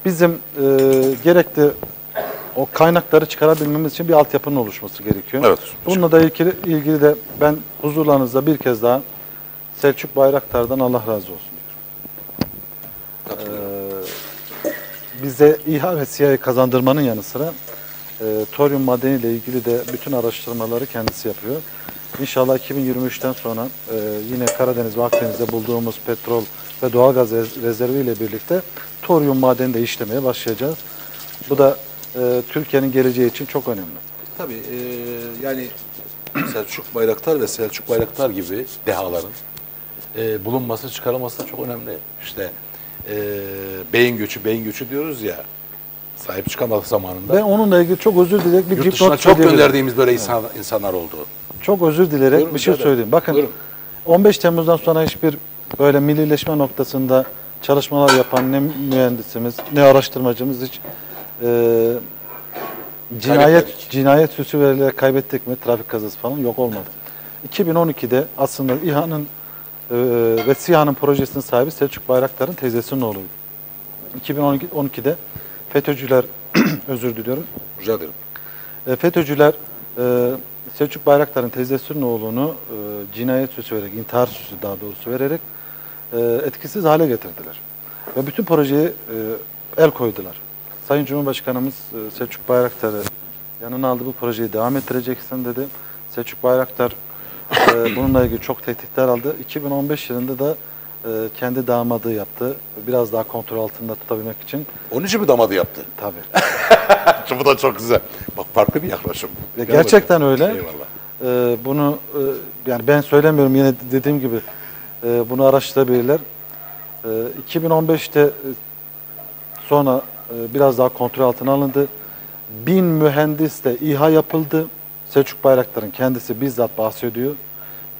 bizim e, gerekli o kaynakları çıkarabilmemiz için bir altyapının oluşması gerekiyor. Evet. Bununla da ilgili, ilgili de ben huzurlarınızda bir kez daha Selçuk Bayraktar'dan Allah razı olsun diyorum. Ee, bize İHA ve SİHA'yı kazandırmanın yanı sıra e, toryum madeniyle ilgili de bütün araştırmaları kendisi yapıyor. İnşallah 2023'ten sonra e, yine Karadeniz ve Akdeniz'de bulduğumuz petrol ve doğalgaz rez- rezervi ile birlikte toryum madeni de işlemeye başlayacağız. Bu da e, Türkiye'nin geleceği için çok önemli. Tabii e, yani Selçuk Bayraktar ve Selçuk Bayraktar gibi dehaların e, bulunması, çıkarılması da çok önemli. İşte e, beyin göçü, beyin göçü diyoruz ya sahip çıkamadık zamanında. Ve onunla ilgili çok özür dileyerek bir Yurt dipnot dışına çok söyleyebilirim. gönderdiğimiz böyle insan, insanlar oldu. Çok özür dileyerek Buyurun, bir şey söyleyeyim. Bakın Buyurun. 15 Temmuz'dan sonra hiçbir böyle millileşme noktasında çalışmalar yapan ne mühendisimiz ne araştırmacımız hiç e, cinayet cinayet süsü verilerek kaybettik mi trafik kazası falan yok olmadı. 2012'de aslında İHA'nın ve SİHA'nın projesinin sahibi Selçuk Bayraktar'ın teyzesinin oğluydu. 2012'de FETÖ'cüler özür diliyorum. Rica ederim. E, FETÖ'cüler e, Selçuk Bayraktar'ın teyzesinin oğlunu e, cinayet süsü vererek, intihar süsü daha doğrusu vererek e, etkisiz hale getirdiler. Ve bütün projeye el koydular. Sayın Cumhurbaşkanımız Selçuk Bayraktar'ı yanına aldı bu projeyi devam ettireceksin dedi. Selçuk Bayraktar e, bununla ilgili çok tehditler aldı. 2015 yılında da e, kendi damadı yaptı. Biraz daha kontrol altında tutabilmek için. Onun için mi damadı yaptı? Tabii. Bu da çok güzel. Bak farklı bir yaklaşım. Ya gerçekten öyle. Eyvallah. Ee, bunu e, yani ben söylemiyorum yine dediğim gibi e, bunu araştırabilirler. E, 2015'te e, sonra e, biraz daha kontrol altına alındı. Bin mühendisle İHA yapıldı. Selçuk Bayraktar'ın kendisi bizzat bahsediyor.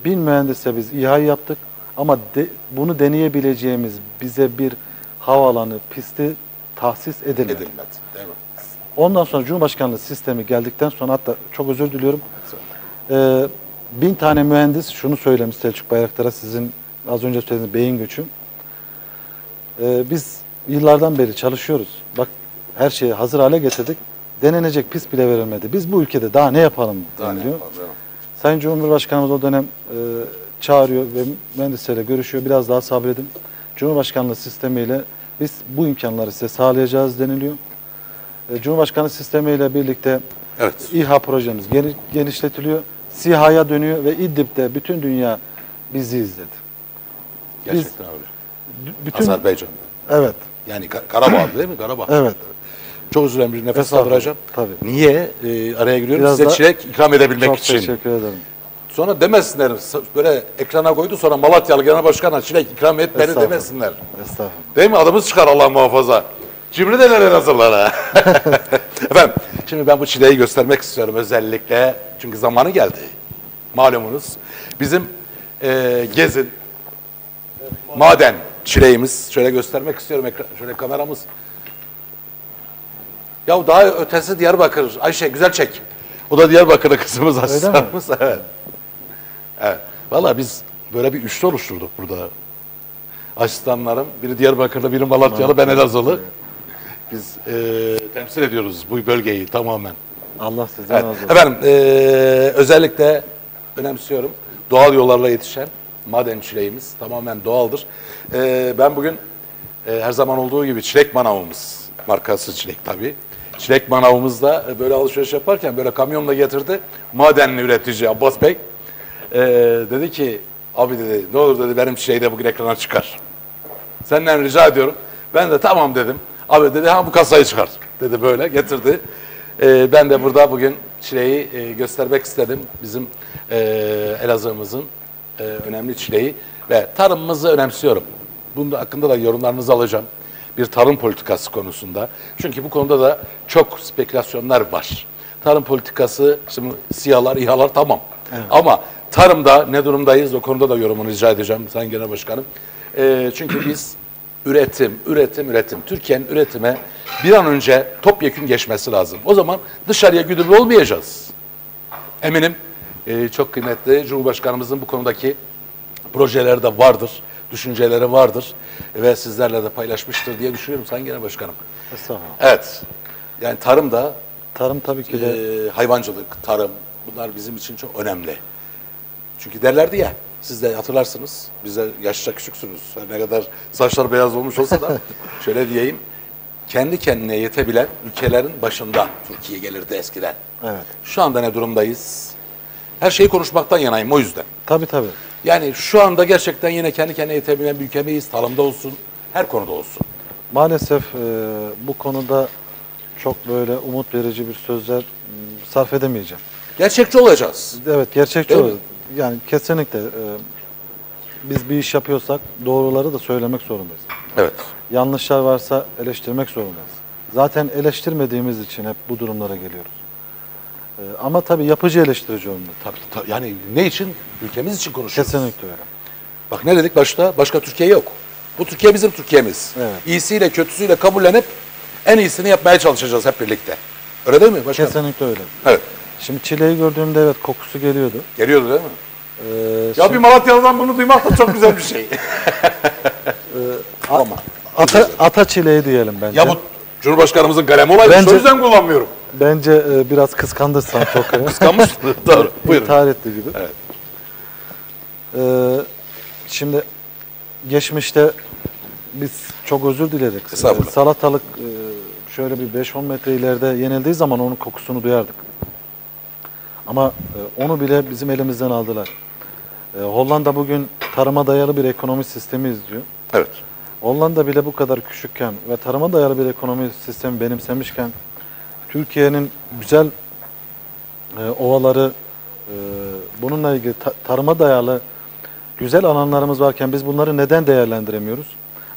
Bin mühendisle biz İHA yaptık ama de- bunu deneyebileceğimiz bize bir havaalanı pisti tahsis edilmedi. Edilmedi. Değil mi? Ondan sonra Cumhurbaşkanlığı sistemi geldikten sonra hatta çok özür diliyorum. Ee, bin tane mühendis şunu söylemiş Selçuk Bayraktar'a sizin az önce söylediğiniz beyin göçü. Ee, biz yıllardan beri çalışıyoruz. Bak her şeyi hazır hale getirdik. Denenecek pis bile verilmedi. Biz bu ülkede daha ne yapalım Daha ne deniliyor. yapalım, mi? Sayın Cumhurbaşkanımız o dönem e, çağırıyor ve mühendislerle görüşüyor. Biraz daha sabredin. Cumhurbaşkanlığı sistemiyle biz bu imkanları size sağlayacağız deniliyor. E, Cumhurbaşkanlığı sistemiyle birlikte Evet. İHA projemiz geni- genişletiliyor. SİHA'ya dönüyor ve İdlib'de bütün dünya bizi izledi. Gerçekten öyle. D- Bütün Azerbaycan. evet. Yani Ka- Karabağ değil mi? Karabağ. Evet. Çok özür dilerim bir nefes aldıracağım. tabii. Niye? Ee, araya giriyorum. Biraz Size da- çilek ikram edebilmek Çok için. teşekkür ederim. Sonra demesinler böyle ekrana koydu sonra Malatyalı Genel Başkan'a çilek ikram et beni Estağfurullah. demesinler. Estağfurullah. Değil mi? Adımız çıkar Allah muhafaza. Cimri de neler hazırlar ha. Efendim şimdi ben bu çileği göstermek istiyorum özellikle. Çünkü zamanı geldi. Malumunuz. Bizim e, gezin maden çileğimiz. Şöyle göstermek istiyorum. ekran- Şöyle kameramız. Ya daha ötesi Diyarbakır. Ayşe güzel çek. O da Diyarbakırlı kızımız asistanımız. Evet. Evet. Valla biz böyle bir üçlü oluşturduk burada. Asistanlarım, biri Diyarbakırlı, biri Malatyalı, ben Elazığlı. Biz e, temsil ediyoruz bu bölgeyi tamamen. Allah sizden Evet. razı olsun. Efendim e, özellikle önemsiyorum. Doğal yollarla yetişen maden çileğimiz tamamen doğaldır. E, ben bugün e, her zaman olduğu gibi çilek manavımız, markası çilek tabii. Çilek manavımızda e, böyle alışveriş yaparken böyle kamyonla getirdi. Madenli üretici Abbas Bey. E, dedi ki abi dedi ne olur dedi benim çileği de bugün ekrana çıkar. Senden rica ediyorum. Ben de tamam dedim. Abi dedi ha bu kasayı çıkar. Dedi böyle getirdi. Ee, ben de burada bugün çileği e, göstermek istedim. Bizim e, Elazığ'ımızın e, önemli çileği ve tarımımızı önemsiyorum. Bunun da hakkında da yorumlarınızı alacağım. Bir tarım politikası konusunda. Çünkü bu konuda da çok spekülasyonlar var. Tarım politikası, şimdi siyalar, İHA'lar tamam. Ama tarımda ne durumdayız o konuda da yorumunu rica edeceğim Sayın Genel Başkanım. Ee, çünkü biz üretim, üretim, üretim. Türkiye'nin üretime bir an önce topyekün geçmesi lazım. O zaman dışarıya güdümlü olmayacağız. Eminim e, çok kıymetli Cumhurbaşkanımızın bu konudaki projeleri de vardır, düşünceleri vardır ve sizlerle de paylaşmıştır diye düşünüyorum Sayın Genel Başkanım. Estağfurullah. Evet, yani tarım da Tarım tabii ki de e, hayvancılık, tarım bunlar bizim için çok önemli. Çünkü derlerdi ya, siz de hatırlarsınız, bize yaşça küçüksünüz. Her ne kadar saçlar beyaz olmuş olsa da şöyle diyeyim, kendi kendine yetebilen ülkelerin başında Türkiye gelirdi eskiden. evet. Şu anda ne durumdayız? Her şeyi konuşmaktan yanayım o yüzden. Tabii tabii. Yani şu anda gerçekten yine kendi kendine yetebilen bir ülke miyiz? Tarımda olsun, her konuda olsun. Maalesef e, bu konuda çok böyle umut verici bir sözler m, sarf edemeyeceğim. Gerçekçi olacağız. Evet gerçekçi Değil mi? olur. Yani kesinlikle e, biz bir iş yapıyorsak doğruları da söylemek zorundayız. Evet. Yanlışlar varsa eleştirmek zorundayız. Zaten eleştirmediğimiz için hep bu durumlara geliyoruz. E, ama tabii yapıcı eleştirici olmalı. Tabii, tabii. Yani ne için? Ülkemiz için konuşuyoruz. Kesinlikle öyle. Bak ne dedik başta? Başka Türkiye yok. Bu Türkiye bizim Türkiye'miz. Evet. İyisiyle kötüsüyle kabullenip en iyisini yapmaya çalışacağız hep birlikte. Öyle değil mi başkanım? Kesinlikle öyle. Evet. Şimdi çileği gördüğümde evet kokusu geliyordu. Geliyordu değil mi? Ee, Ya şimdi- bir Malatyalı'dan bunu duymak da çok güzel bir şey. Ama. ata, ata çileği diyelim bence. Ya bu Cumhurbaşkanımızın kalemi olaydı. Bence- O yüzden kullanmıyorum. Bence e, biraz kıskandırsan çok. Kıskanmış. Doğru. Buyurun. İntihar etti gibi. Evet. Ee, şimdi geçmişte biz çok özür dileriz. Estağfurullah. Ee, salatalık e, şöyle bir 5-10 metre ileride yenildiği zaman onun kokusunu duyardık. Ama e, onu bile bizim elimizden aldılar. E, Hollanda bugün tarıma dayalı bir ekonomi sistemi izliyor. Evet. Hollanda bile bu kadar küçükken ve tarıma dayalı bir ekonomi sistemi benimsemişken Türkiye'nin güzel e, ovaları e, bununla ilgili ta- tarıma dayalı güzel alanlarımız varken biz bunları neden değerlendiremiyoruz?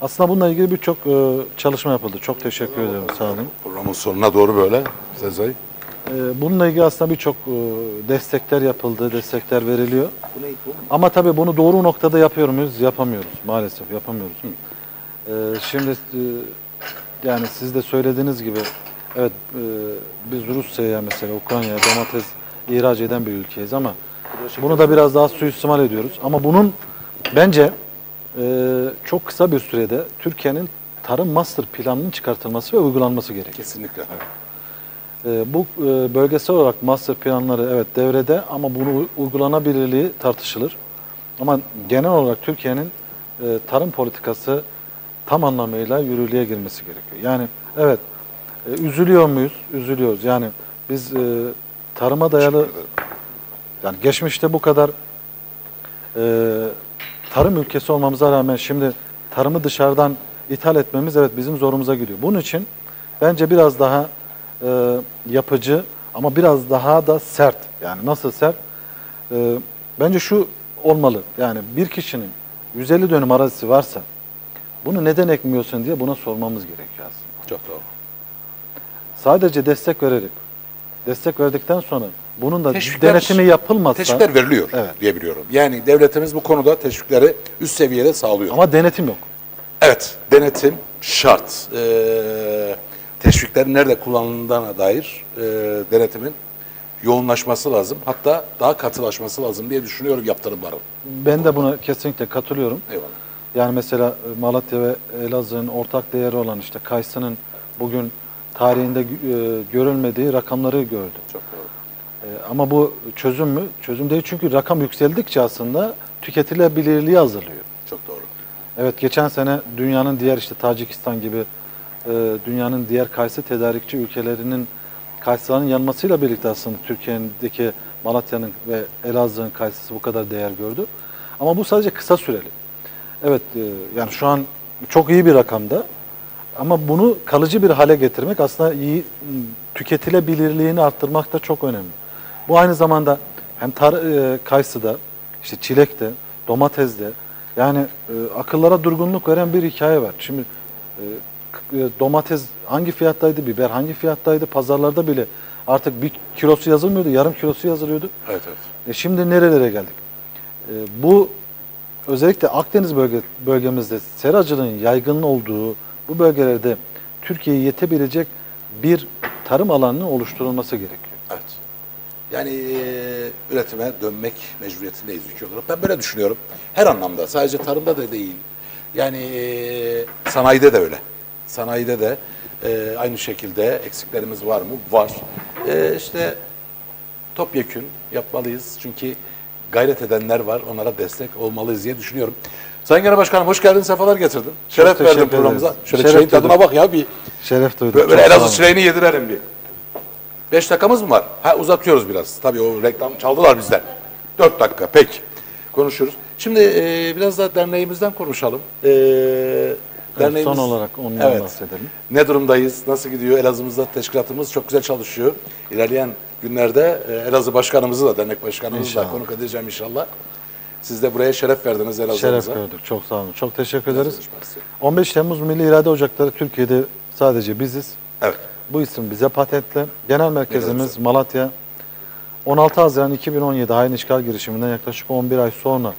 Aslında bununla ilgili birçok e, çalışma yapıldı. Çok teşekkür ederim. Sağ olun. Programın sonuna doğru böyle Sezai. E, bununla ilgili aslında birçok e, destekler yapıldı, destekler veriliyor. Bu ne? Bu Ama tabii bunu doğru noktada yapıyor muyuz? Yapamıyoruz. Maalesef yapamıyoruz. Ee, şimdi e, yani siz de söylediğiniz gibi evet e, biz Rusya'ya mesela Ukrayna'ya domates ihraç eden bir ülkeyiz ama bunu da biraz daha suistimal ediyoruz. Ama bunun bence e, çok kısa bir sürede Türkiye'nin tarım master planının çıkartılması ve uygulanması gerekiyor. Kesinlikle. E, bu e, bölgesel olarak master planları evet devrede ama bunu uy- uygulanabilirliği tartışılır. Ama genel olarak Türkiye'nin e, tarım politikası tam anlamıyla yürürlüğe girmesi gerekiyor. Yani evet e, üzülüyor muyuz? Üzülüyoruz. Yani biz e, tarıma dayalı yani geçmişte bu kadar e, tarım ülkesi olmamıza rağmen şimdi tarımı dışarıdan ithal etmemiz evet bizim zorumuza gidiyor. Bunun için bence biraz daha e, yapıcı ama biraz daha da sert. Yani nasıl sert? E, bence şu olmalı. Yani bir kişinin 150 dönüm arazisi varsa bunu neden ekmiyorsun diye buna sormamız gerekiyor aslında. Çok doğru. Sadece destek vererek, destek verdikten sonra bunun da Teşvikler- denetimi yapılmazsa Teşvikler veriliyor Evet. diye biliyorum. Yani devletimiz bu konuda teşvikleri üst seviyede sağlıyor. ama denetim yok. Evet, denetim şart. Ee, teşviklerin nerede kullanıldığına dair e, denetimin yoğunlaşması lazım. Hatta daha katılaşması lazım diye düşünüyorum yaptırımların. Ben de buna kesinlikle katılıyorum. Eyvallah. Yani mesela Malatya ve Elazığ'ın ortak değeri olan işte Kayısı'nın bugün tarihinde e, görülmediği rakamları gördü. Çok doğru. E, ama bu çözüm mü? Çözüm değil çünkü rakam yükseldikçe aslında tüketilebilirliği azalıyor. Çok doğru. Evet geçen sene dünyanın diğer işte Tacikistan gibi e, dünyanın diğer kayısı tedarikçi ülkelerinin kayısıların yanmasıyla birlikte aslında Türkiye'deki Malatya'nın ve Elazığ'ın kayısısı bu kadar değer gördü. Ama bu sadece kısa süreli. Evet yani şu an çok iyi bir rakamda ama bunu kalıcı bir hale getirmek aslında iyi m, tüketilebilirliğini arttırmak da çok önemli. Bu aynı zamanda hem tar e, kayısıda, işte çilekte, domatesde yani e, akıllara durgunluk veren bir hikaye var. Şimdi e, domates hangi fiyattaydı, biber hangi fiyattaydı, pazarlarda bile artık bir kilosu yazılmıyordu, yarım kilosu yazılıyordu. Evet evet. E şimdi nerelere geldik? E, bu özellikle Akdeniz bölge, bölgemizde seracılığın yaygın olduğu bu bölgelerde Türkiye'ye yetebilecek bir tarım alanının oluşturulması gerekiyor. Evet. Yani e, üretime dönmek mecburiyetindeyiz ülke olarak. Ben böyle düşünüyorum. Her anlamda. Sadece tarımda da değil. Yani e, sanayide de öyle. Sanayide de e, aynı şekilde eksiklerimiz var mı? Var. E, işte topyekün yapmalıyız. Çünkü gayret edenler var. Onlara destek olmalıyız diye düşünüyorum. Sayın Genel Başkanım hoş geldin, sefalar getirdin. Şeref verdin programımıza. Şöyle Şeref çileğin tadına bak ya bir. Şeref duydum. Böyle Çok Elazığ çileğini yedirelim bir. Beş dakikamız mı var? Ha uzatıyoruz biraz. Tabii o reklam çaldılar bizden. Dört dakika peki. Konuşuruz. Şimdi e, biraz da derneğimizden konuşalım. E, Evet, son olarak ondan Evet. bahsedelim. Ne durumdayız? Nasıl gidiyor? Elazığ'ımızda teşkilatımız çok güzel çalışıyor. İlerleyen günlerde e, Elazığ başkanımızı da, dernek başkanımızı da İnşallah. konuk edeceğim inşallah. Siz de buraya şeref verdiniz Elazığ'ımıza. Şeref gördük. Çok sağ olun. Çok teşekkür ederiz. 15 Temmuz Milli İrade Ocakları Türkiye'de sadece biziz. Evet. Bu isim bize patentli. Genel Ne merkezimiz güzel. Malatya. 16 Haziran 2017 hain işgal girişiminden yaklaşık 11 ay sonra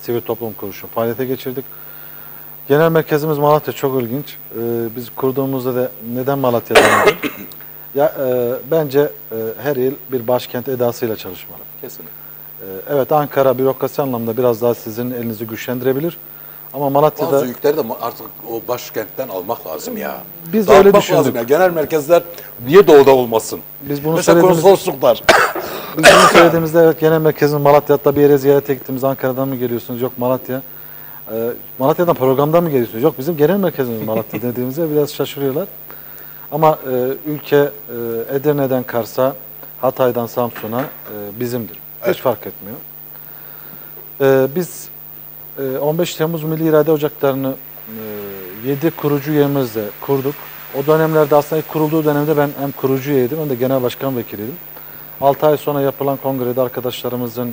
sivil toplum kuruluşu faaliyete geçirdik. Genel merkezimiz Malatya çok ilginç. Ee, biz kurduğumuzda da neden Malatya denildi? ya e, bence e, her il bir başkent edasıyla çalışmalı. Kesinlikle. Ee, evet Ankara bürokrasi anlamda biraz daha sizin elinizi güçlendirebilir. Ama Malatya'da Bazı yükleri de artık o başkentten almak lazım ya. Biz Dağıtmak öyle düşündük. lazım ya. Genel merkezler niye doğuda olmasın? Biz bunu Mesela konsolosluklar. Biz bunu söylediğimizde evet genel merkezin Malatya hatta bir yere ziyarete gittiğimiz Ankara'dan mı geliyorsunuz? Yok Malatya. Ee, Malatya'dan programdan mı geliyorsunuz? Yok bizim genel merkezimiz Malatya dediğimizde biraz şaşırıyorlar. Ama e, ülke e, Edirne'den Kars'a, Hatay'dan Samsun'a e, bizimdir. Evet. Hiç fark etmiyor. E, biz e, 15 Temmuz Milli İrade Ocakları'nı e, 7 kurucu üyemizle kurduk. O dönemlerde aslında ilk kurulduğu dönemde ben hem kurucu üyeydim hem de genel başkan vekiliydim. 6 ay sonra yapılan kongrede arkadaşlarımızın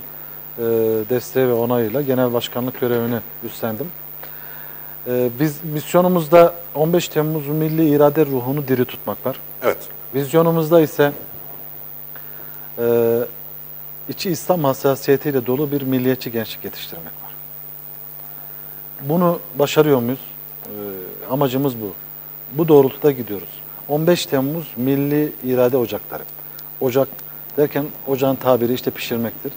e, desteği ve onayıyla genel başkanlık görevini üstlendim. E, biz misyonumuzda 15 Temmuz milli irade ruhunu diri tutmak var. evet. Vizyonumuzda ise e, içi İslam hassasiyetiyle dolu bir milliyetçi gençlik yetiştirmek var. Bunu başarıyor muyuz? E, amacımız bu. Bu doğrultuda gidiyoruz. 15 Temmuz Milli İrade Ocakları. Ocak derken ocağın tabiri işte pişirmektir.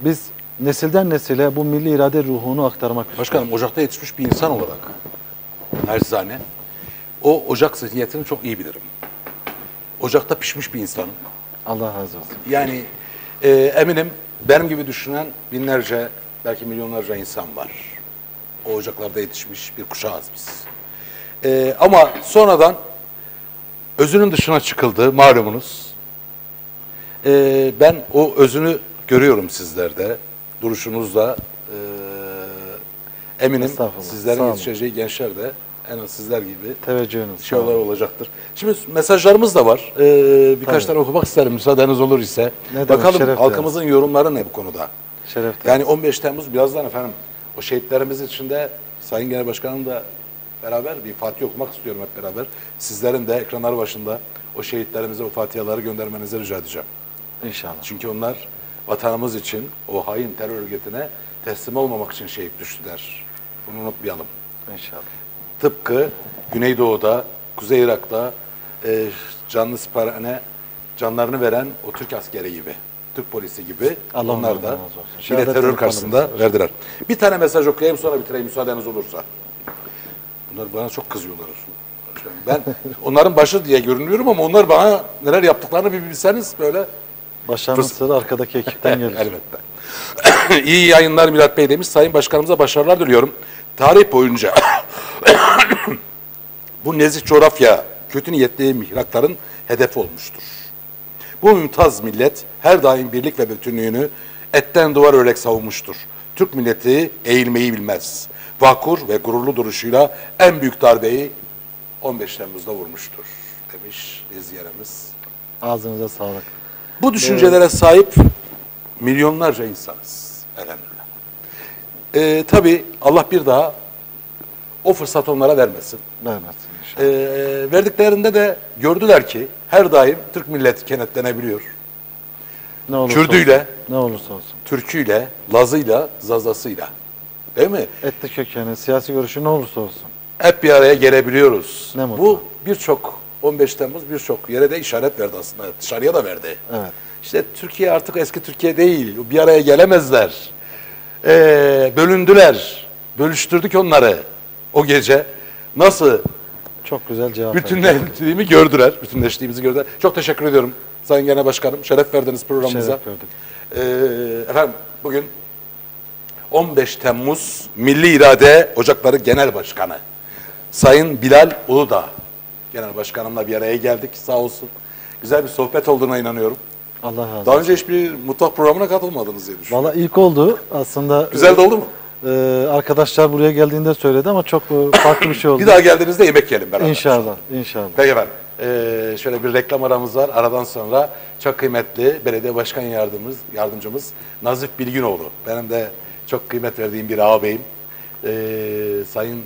Biz nesilden nesile bu milli irade ruhunu aktarmak istiyoruz. Başkanım ocakta yetişmiş bir insan olarak naçizane o ocak zihniyetini çok iyi bilirim. Ocakta pişmiş bir insanım. Allah razı olsun. Yani e, eminim benim gibi düşünen binlerce belki milyonlarca insan var. O ocaklarda yetişmiş bir kuşağız biz. E, ama sonradan özünün dışına çıkıldı malumunuz. E, ben o özünü görüyorum sizlerde, duruşunuzda. E, eminim sizlerin yetişeceği gençler de en az sizler gibi Teveccühünüz. şeyler olacaktır. Şimdi mesajlarımız da var. Ee, birkaç Tabii. tane okumak isterim müsaadeniz olur ise. Ne demek, Bakalım şeref halkımızın yorumları ne bu konuda? Şeref Yani 15 Temmuz birazdan efendim o şehitlerimiz içinde Sayın Genel Başkanım da beraber bir Fatiha okumak istiyorum hep beraber. Sizlerin de ekranlar başında o şehitlerimize o Fatihaları göndermenizi rica edeceğim. İnşallah. Çünkü onlar vatanımız için o hain terör örgütüne teslim olmamak için şehit düştüler. Bunu unutmayalım. İnşallah. Tıpkı Güneydoğu'da, Kuzey Irak'ta e, canlı siparhane canlarını veren o Türk askeri gibi, Türk polisi gibi Allah onlar da yine terör karşısında verdiler. Bir tane mesaj okuyayım sonra bitireyim müsaadeniz olursa. Bunlar bana çok kızıyorlar. Ben onların başı diye görünüyorum ama onlar bana neler yaptıklarını bir bilseniz böyle Başarının sırrı arkadaki ekipten gelir. Elbette. İyi yayınlar Milat Bey demiş. Sayın Başkanımıza başarılar diliyorum. Tarih boyunca bu nezih coğrafya kötü niyetli mihrakların hedefi olmuştur. Bu mümtaz millet her daim birlik ve bütünlüğünü etten duvar örerek savunmuştur. Türk milleti eğilmeyi bilmez. Vakur ve gururlu duruşuyla en büyük darbeyi 15 Temmuz'da vurmuştur demiş izleyenimiz. Ağzınıza sağlık. Bu düşüncelere sahip milyonlarca insanız. Elhamdülillah. Ee, tabii Allah bir daha o fırsat onlara vermesin. Vermesin inşallah. Ee, verdiklerinde de gördüler ki her daim Türk milleti kenetlenebiliyor. ne olursa Kürdüyle, olsun. Ne olursa olsun. Türküyle, Lazıyla, Zazasıyla. Değil mi? Etli kökeni, siyasi görüşü ne olursa olsun. Hep bir araya gelebiliyoruz. Ne mutlu. Bu birçok 15 Temmuz birçok yere de işaret verdi aslında. Dışarıya da verdi. Evet. İşte Türkiye artık eski Türkiye değil. Bir araya gelemezler. Ee, bölündüler. Bölüştürdük onları o gece. Nasıl Çok güzel cevap bütünleştiğimi gördüler. Bütünleştiğimizi gördüler. Çok teşekkür ediyorum Sayın Genel Başkanım. Şeref verdiniz programımıza. Şeref gördük. Ee, efendim bugün 15 Temmuz Milli İrade Ocakları Genel Başkanı Sayın Bilal Uludağ Genel Başkanımla bir araya geldik sağ olsun. Güzel bir sohbet olduğuna inanıyorum. Allah razı olsun. Daha önce hiçbir mutfak programına katılmadınız diye düşünüyorum. Valla ilk oldu aslında. Güzel de oldu mu? E, arkadaşlar buraya geldiğinde söyledi ama çok e, farklı bir şey oldu. Bir daha geldiğinizde yemek yiyelim beraber. İnşallah, inşallah. Peki efendim. Ee, şöyle bir reklam aramız var. Aradan sonra çok kıymetli belediye başkan yardımcımız, yardımcımız Nazif Bilginoğlu. Benim de çok kıymet verdiğim bir ağabeyim. Ee, Sayın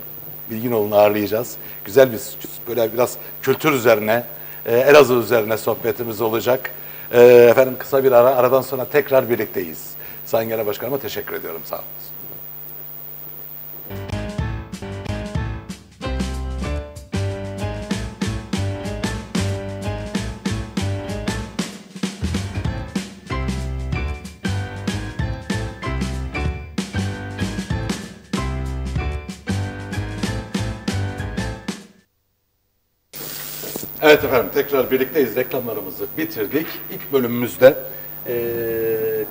Bilginoğlu'nu ağırlayacağız. Güzel bir böyle biraz kültür üzerine, e, Elazığ üzerine sohbetimiz olacak. Ee, efendim kısa bir ara, aradan sonra tekrar birlikteyiz. Sayın Genel Başkanıma teşekkür ediyorum. Sağ olun. Evet efendim tekrar birlikteyiz. Reklamlarımızı bitirdik. İlk bölümümüzde eee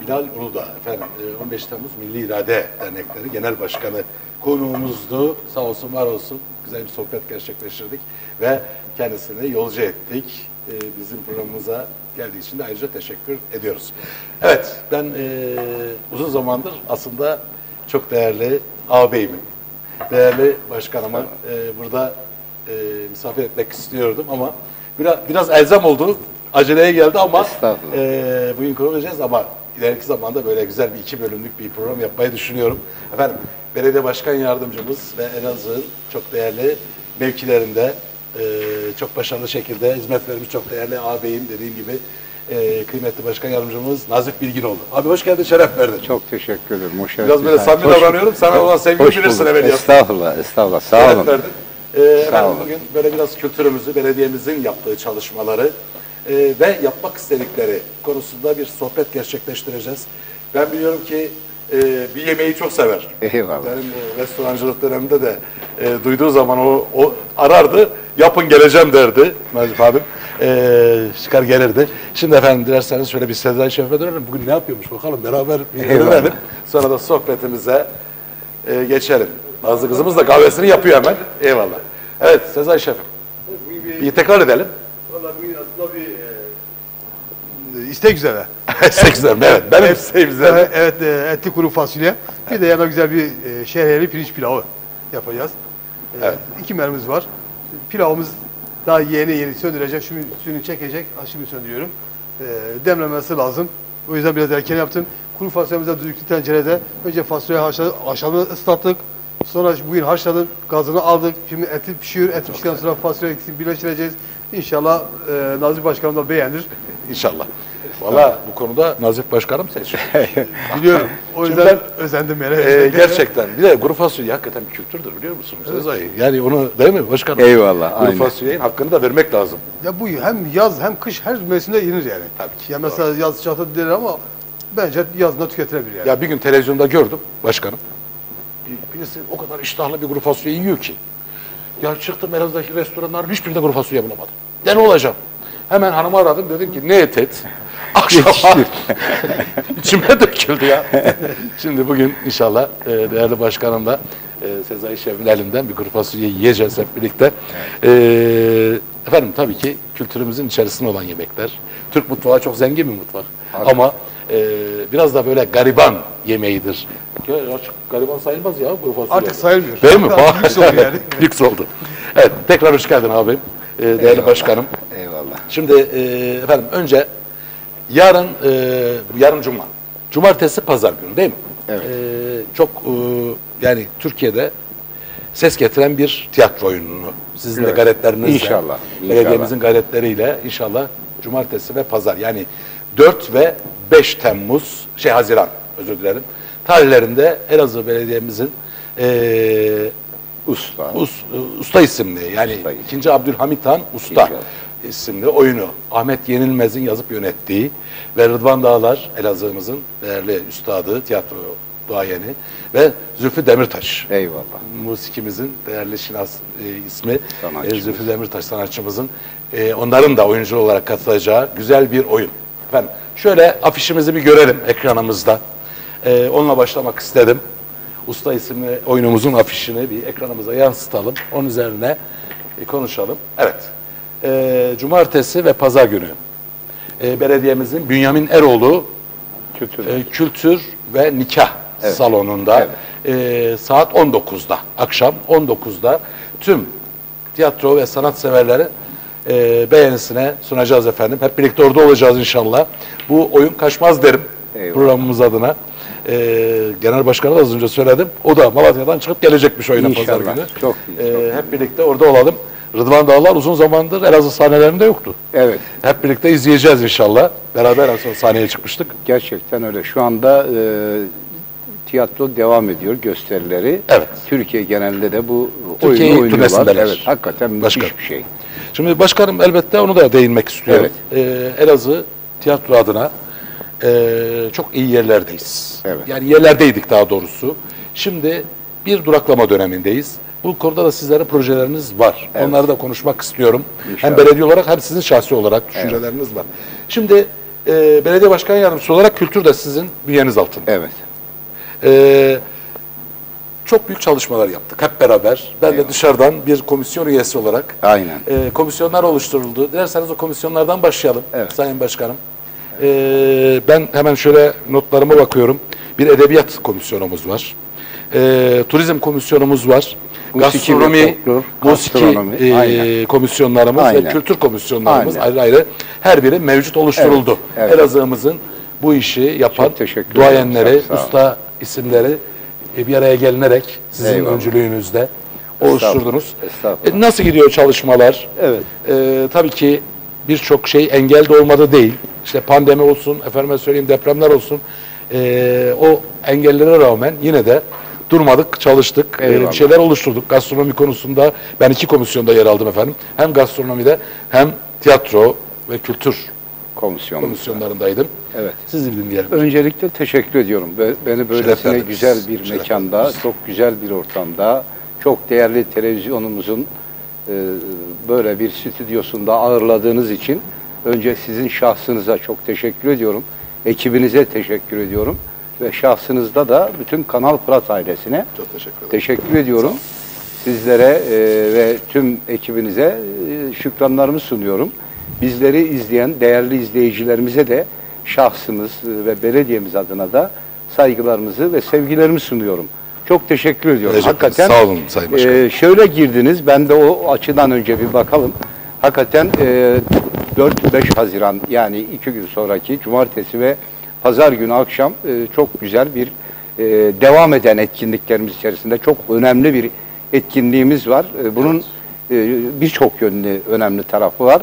Bilal Uludağ efendim eee, 15 Temmuz Milli İrade Dernekleri Genel Başkanı konuğumuzdu. Sağ olsun var olsun. Güzel bir sohbet gerçekleştirdik ve kendisini yolcu ettik. Eee, bizim programımıza geldiği için de ayrıca teşekkür ediyoruz. Evet ben eee, uzun zamandır aslında çok değerli ağabeyimin, değerli başkanıma eee, burada e, misafir etmek istiyordum ama biraz, biraz elzem oldu. Aceleye geldi ama e, bugün konuşacağız ama ileriki zamanda böyle güzel bir iki bölümlük bir program yapmayı düşünüyorum. Efendim belediye başkan yardımcımız ve Elazığ'ın çok değerli mevkilerinde e, çok başarılı şekilde hizmet vermiş çok değerli ağabeyim dediğim gibi e, kıymetli başkan yardımcımız Nazif Bilginoğlu. Abi hoş geldin, şeref verdin. Çok teşekkür ederim. Hoş Biraz böyle samimi davranıyorum. Sana olan sevgimi bilirsin evvel Estağfurullah, estağfurullah. Sağ Şeref olun. verdin. Ee, efendim bugün böyle biraz kültürümüzü, belediyemizin yaptığı çalışmaları e, ve yapmak istedikleri konusunda bir sohbet gerçekleştireceğiz. Ben biliyorum ki e, bir yemeği çok sever. Eyvallah. Benim e, restorancılık döneminde de e, duyduğu zaman o, o arardı, yapın geleceğim derdi Nazif abim. E, çıkar gelirdi. Şimdi efendim dilerseniz şöyle bir Sezai Şef'e dönelim. Bugün ne yapıyormuş bakalım beraber bir Eyvallah. öğrenelim. Sonra da sohbetimize e, geçelim. Nazlı kızımız da kahvesini yapıyor hemen. Eyvallah. Evet Sezai Şef'im. Bir tekrar edelim. Valla bugün aslında bir e, istek üzere. Sekizler evet. Benim sevgilerim. Evet, evet e, etli kuru fasulye. Bir de yana güzel bir e, şehriyeli pirinç pilavı yapacağız. Ee, İki mermimiz var. Pilavımız daha yeni yeni söndürecek. Şimdi suyunu çekecek. Şimdi söndürüyorum. Demlemesi lazım. O yüzden biraz erken yaptım. Kuru fasulyemizi düdüklü tencerede önce fasulyeyi haşladık, akşamı ıslattık. Sonra bugün haşladık, gazını aldık. Şimdi eti pişiyor. Eti piştikten sonra fasulyeyi birleştireceğiz. İnşallah e, Nazif Başkanım da beğenir. İnşallah. Valla bu konuda Nazif Başkanım seçiyor. Biliyorum. O yüzden özendim yani. Ee, gerçekten. Bir de kuru fasulye hakikaten bir kültürdür biliyor musunuz? Sezai? Yani onu değil mi başkanım? Eyvallah, Kuru aynen. fasulyenin hakkını da vermek lazım. Ya bu hem yaz hem kış her mevsimde yenir yani. Tabii ki, Ya mesela yaz sıcakta denir ama bence yazında tüketilebilir yani. Ya bir gün televizyonda gördüm başkanım. Birisi o kadar iştahlı bir kuru fasulye yiyor ki. Ya çıktım Elazığ'daki restoranların hiçbirinde kuru fasulye bulamadım. Ne olacağım? Hemen hanımı aradım dedim ki ne et et. Akşama içime döküldü ya. Şimdi bugün inşallah e, değerli başkanım da e, Sezai Şef'in elinden bir kuru fasulye yiyeceğiz hep birlikte. E, efendim tabii ki kültürümüzün içerisinde olan yemekler. Türk mutfağı çok zengin bir mutfak. Ama e, biraz da böyle gariban yemeğidir. Ya, açık gariban sayılmaz ya kuru fasulye. Artık sayılmıyor. Değil mi? Lüks oldu yani. Lüks oldu. Evet tekrar hoş geldin abim. E, değerli başkanım. Eyvallah. Şimdi e, efendim önce yarın e, yarın cuma. Cumartesi pazar günü değil mi? Evet. E, çok e, yani Türkiye'de ses getiren bir tiyatro oyununu sizin de Evet. gayretlerinizle İnşallah, inşallah. belediyemizin gayretleriyle inşallah cumartesi ve pazar yani 4 ve 5 Temmuz şey Haziran özür dilerim tarihlerinde Elazığ Belediye'mizin e, Usta. Us- usta isimli yani Usta. 2. Abdülhamit Han Usta İnşallah. isimli oyunu Ahmet Yenilmez'in yazıp yönettiği ve Rıdvan Dağlar Elazığ'ımızın değerli üstadı, tiyatro duayeni ve Zülfü Demirtaş Eyvallah. musikimizin değerli şinas e, ismi e, Zülfü Demirtaş sanatçımızın e, onların da oyuncu olarak katılacağı güzel bir oyun. Efendim şöyle afişimizi bir görelim ekranımızda. E, onunla başlamak istedim. Usta isimli oyunumuzun afişini bir ekranımıza yansıtalım. Onun üzerine e, konuşalım. Evet. E, cumartesi ve pazar günü e, belediyemizin Bünyamin Eroğlu Kültür. e, kültür ve nikah Evet. salonunda e, saat 19'da akşam 19'da tüm tiyatro ve sanat severleri e, beğenisine sunacağız efendim. Hep birlikte orada olacağız inşallah. Bu oyun kaçmaz derim Eyvallah. programımız adına. E, Genel Başkanı da az önce söyledim. O da Malatya'dan çıkıp gelecekmiş oyuna pazar İnşallah. günü. Çok iyi, E, çok iyi. hep birlikte orada olalım. Rıdvan Dağlar uzun zamandır Elazığ sahnelerinde yoktu. Evet. Hep birlikte izleyeceğiz inşallah. Beraber en son sahneye çıkmıştık. Gerçekten öyle. Şu anda e, tiyatro devam ediyor gösterileri. Evet. Türkiye genelinde de bu oyunu oynuyorlar. Evet. Hakikaten müthiş Başkanım. bir şey. Şimdi başkanım elbette onu da değinmek istiyorum. Ee, Elazığ tiyatro adına e, çok iyi yerlerdeyiz. Evet. Yani yerlerdeydik daha doğrusu. Şimdi bir duraklama dönemindeyiz. Bu konuda da sizlerin projeleriniz var. Evet. Onları da konuşmak istiyorum. İnşallah. Hem belediye olarak hem sizin şahsi olarak düşünceleriniz var. Şimdi e, belediye başkan yardımcısı olarak kültür de sizin bünyeniz altında. Evet. Ee, çok büyük çalışmalar yaptık hep beraber. Ben de dışarıdan bir komisyon üyesi olarak Aynen. e, komisyonlar oluşturuldu. Dilerseniz o komisyonlardan başlayalım Evet. Sayın Başkanım. Ee, ben hemen şöyle notlarıma bakıyorum. Bir edebiyat komisyonumuz var. Ee, turizm komisyonumuz var. Musiki ve gastronomi, folklor, gastronomi, e, aynen. komisyonlarımız ve Aynen. kültür komisyonlarımız Aynen. ayrı ayrı her biri mevcut oluşturuldu. Evet, evet. Elazığ'ımızın bu işi yapan duayenleri, usta isimleri e, bir araya gelinerek sizin Eyvallah. öncülüğünüzde oluşturdunuz. Estağfurullah. E, nasıl gidiyor çalışmalar? Evet. E, tabii ki birçok şey engel de olmadı değil. İşte pandemi olsun, efendime söyleyeyim depremler olsun. E, o engellere rağmen yine de durmadık, çalıştık. E, Eyvallah. bir şeyler oluşturduk. Gastronomi konusunda ben iki komisyonda yer aldım efendim. Hem gastronomide hem tiyatro ve kültür Komisyon. komisyonlarındaydım. Evet. Sizi dinleyelim. Öncelikle teşekkür ediyorum. Be- Beni böylesine güzel bir Şeref mekanda, verdiniz. çok güzel bir ortamda, çok değerli televizyonumuzun e, böyle bir stüdyosunda ağırladığınız için önce sizin şahsınıza çok teşekkür ediyorum. Ekibinize teşekkür ediyorum. Ve şahsınızda da bütün Kanal Fırat ailesine Çok teşekkür ederim. teşekkür ediyorum. Sizlere e, ve tüm ekibinize e, şükranlarımı sunuyorum. Bizleri izleyen değerli izleyicilerimize de şahsımız e, ve belediyemiz adına da saygılarımızı ve sevgilerimi sunuyorum. Çok teşekkür ediyorum. Recep Hakikaten sağ olun Sayın Başkanım. e, şöyle girdiniz. Ben de o açıdan önce bir bakalım. Hakikaten e, 4-5 Haziran yani iki gün sonraki cumartesi ve pazar günü akşam e, çok güzel bir e, devam eden etkinliklerimiz içerisinde çok önemli bir etkinliğimiz var. E, bunun e, birçok yönlü önemli tarafı var.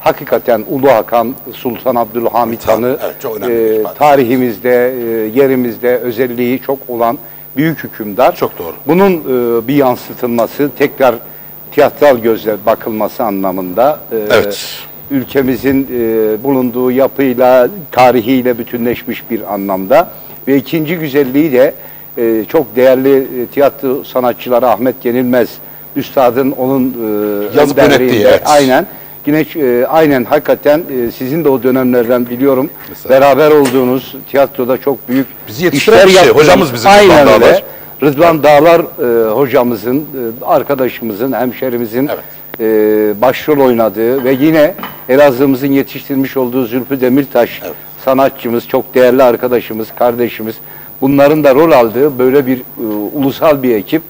Hakikaten Ulu Hakan, Sultan Abdülhamit Han, Han'ı evet, e, tarihimizde, e, yerimizde özelliği çok olan büyük hükümdar. Çok doğru. Bunun e, bir yansıtılması, tekrar tiyatral gözle bakılması anlamında e, Evet. ülkemizin e, bulunduğu yapıyla, tarihiyle bütünleşmiş bir anlamda ve ikinci güzelliği de e, çok değerli tiyatro sanatçıları Ahmet Yenilmez, Üstad'ın onun e, Yazıp yönettiği, evet. aynen yine e, aynen hakikaten e, sizin de o dönemlerden biliyorum Mesela. beraber olduğunuz tiyatroda çok büyük Bizi yetiştiren işler kişi, yaptınız. hocamız bizim Aynen Rıdvan öyle. Dağlar. Rıdvan Dağlar e, hocamızın, e, arkadaşımızın, hemşerimizin Evet. e, başrol oynadığı ve yine Elazığ'ımızın yetiştirmiş olduğu Zülfü Demirtaş sanatçımız, çok değerli arkadaşımız, kardeşimiz. Bunların da rol aldığı böyle bir e, ulusal bir ekip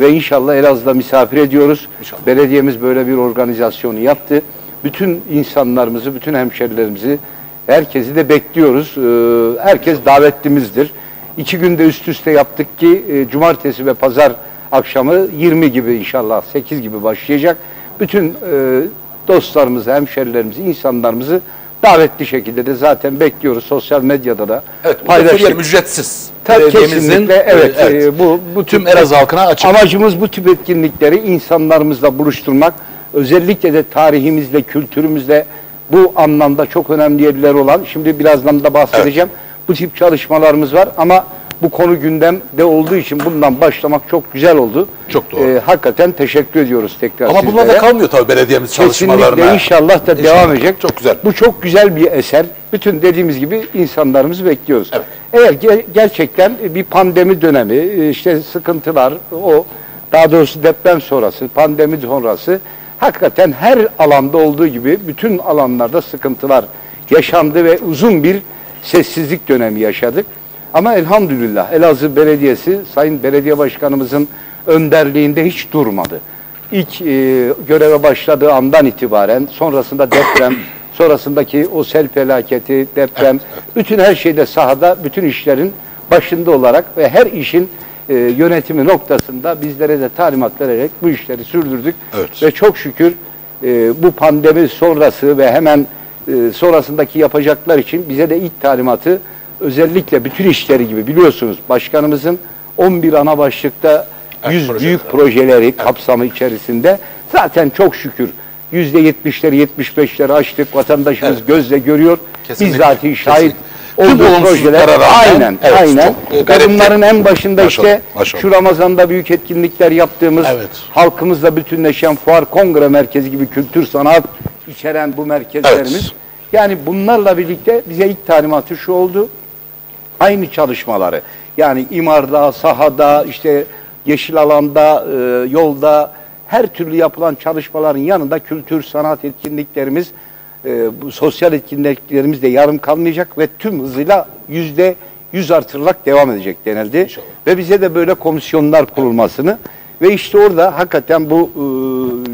ve inşallah Elazığ'da misafir ediyoruz. İnşallah. Belediyemiz böyle bir organizasyonu yaptı. Bütün insanlarımızı, bütün hemşerilerimizi, herkesi de bekliyoruz. Ee, herkes davetlimizdir. İki günde üst üste yaptık ki e, cumartesi ve pazar akşamı 20 gibi inşallah 8 gibi başlayacak. Bütün e, dostlarımızı, hemşerilerimizi, insanlarımızı davetli şekilde de zaten bekliyoruz. Sosyal medyada da Evet, paylaştık. ücretsiz. Tabii Belediyemizin, kesinlikle evet, e, e, bu bu Tüm Elazığ halkına açık. Amacımız bu tip etkinlikleri insanlarımızla buluşturmak. Özellikle de tarihimizle, kültürümüzle bu anlamda çok önemli yerler olan, şimdi birazdan da bahsedeceğim. Bu tip çalışmalarımız var ama bu konu gündemde olduğu için bundan başlamak çok güzel oldu. Çok doğru. E, hakikaten teşekkür ediyoruz tekrar Ama bunlar da kalmıyor tabii belediyemiz çalışmalarına. Kesinlikle inşallah da İnşallah. devam edecek. Çok güzel. Bu çok güzel bir eser. Bütün dediğimiz gibi insanlarımızı bekliyoruz. Evet. Eğer ge- gerçekten bir pandemi dönemi, işte sıkıntılar, o daha doğrusu deprem sonrası, pandemi sonrası hakikaten her alanda olduğu gibi bütün alanlarda sıkıntılar yaşandı ve uzun bir sessizlik dönemi yaşadık. Ama elhamdülillah Elazığ Belediyesi Sayın Belediye Başkanımızın önderliğinde hiç durmadı. İlk e, göreve başladığı andan itibaren sonrasında deprem, sonrasındaki o sel felaketi, deprem, bütün her şeyde sahada, bütün işlerin başında olarak ve her işin e, yönetimi noktasında bizlere de talimat vererek bu işleri sürdürdük. Evet. Ve çok şükür e, bu pandemi sonrası ve hemen e, sonrasındaki yapacaklar için bize de ilk talimatı özellikle bütün işleri gibi biliyorsunuz başkanımızın 11 ana başlıkta Evet, 100 projeler. büyük projeleri kapsamı içerisinde zaten çok şükür %70'leri 75'leri açtık. Vatandaşımız Evet. gözle görüyor. Kesinlikle, Bizzati şahit kesinlikle. Tüm projeler. aynen, evet, aynen. çok, e, bunların en başında Maşallah, işte maşallah. şu Ramazan'da büyük etkinlikler yaptığımız, Evet. halkımızla bütünleşen fuar kongre merkezi gibi kültür sanat içeren bu merkezlerimiz. Evet. Yani bunlarla birlikte bize ilk talimatı şu oldu aynı çalışmaları yani imarda, sahada, işte yeşil alanda, e, yolda her türlü yapılan çalışmaların yanında kültür, sanat etkinliklerimiz, e, bu sosyal etkinliklerimiz de yarım kalmayacak ve tüm hızıyla yüzde yüz artırılarak devam edecek denildi. İnşallah. Ve bize de böyle komisyonlar kurulmasını ve işte orada hakikaten bu e,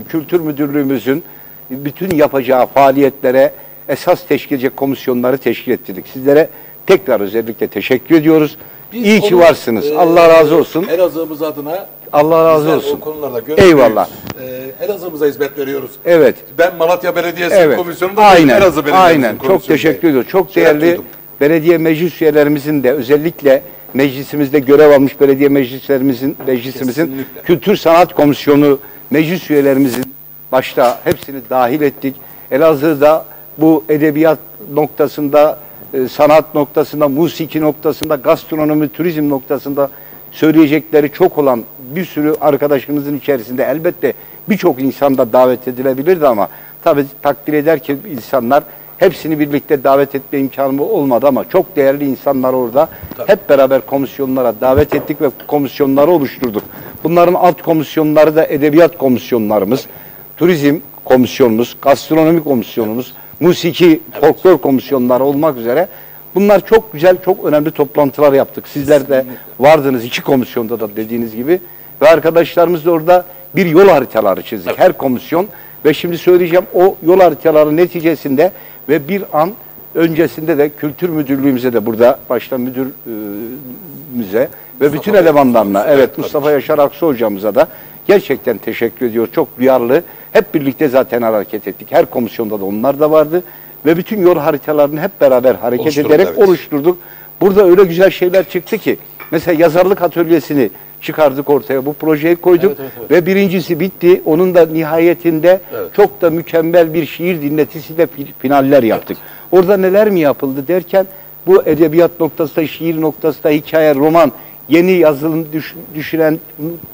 kültür müdürlüğümüzün bütün yapacağı faaliyetlere esas teşkil edecek komisyonları teşkil ettirdik. Sizlere tekrar özellikle teşekkür ediyoruz. Biz İyi ki varsınız. e, Allah razı olsun. Elazığ'ımız adına Allah razı bizler olsun. o konularda. Eyvallah. E, Elazığ'ımıza hizmet veriyoruz. Evet. Ben Malatya Belediyesi Evet. komisyonunda Aynen. Elazığ Belediyesi Aynen. Çok teşekkür ediyorum. Çok Şeref değerli duydum. belediye meclis üyelerimizin de özellikle meclisimizde görev almış belediye meclislerimizin meclisimizin Kesinlikle. Kültür Sanat Komisyonu meclis üyelerimizin başta hepsini dahil ettik. Elazığ'da bu edebiyat noktasında, e, sanat noktasında, musiki noktasında, gastronomi, turizm noktasında söyleyecekleri çok olan bir sürü arkadaşımızın içerisinde elbette birçok insan da davet edilebilirdi ama tabii takdir eder ki insanlar hepsini birlikte davet etme imkanı olmadı ama çok değerli insanlar orada. Hep beraber komisyonlara davet ettik ve komisyonları oluşturduk. Bunların alt komisyonları da edebiyat komisyonlarımız, turizm komisyonumuz, gastronomi komisyonumuz, musiki, folklor komisyonları olmak üzere Bunlar çok güzel, çok önemli toplantılar yaptık. Sizler de vardınız iki komisyonda da dediğiniz gibi. Ve arkadaşlarımız da orada bir yol haritaları çizdik. Her komisyon. Ve şimdi söyleyeceğim o yol haritaları neticesinde ve bir an öncesinde de kültür müdürlüğümüze de burada başta müdürümüze ve bütün elemanlarına evet Mustafa Yaşar Aksu hocamıza da gerçekten teşekkür ediyor. Çok duyarlı. Hep birlikte zaten hareket ettik. Her komisyonda da onlar da vardı ve bütün yol haritalarını hep beraber hareket Oluşturduk, ederek evet. oluşturduk. Burada öyle güzel şeyler çıktı ki mesela yazarlık atölyesini çıkardık ortaya. Bu projeyi koyduk ve birincisi bitti. Onun da nihayetinde çok da mükemmel bir şiir dinletisiyle fi- finaller yaptık. Orada neler mi yapıldı derken bu edebiyat noktasında, şiir noktasında, hikaye, roman, yeni yazılım düş- düşünen,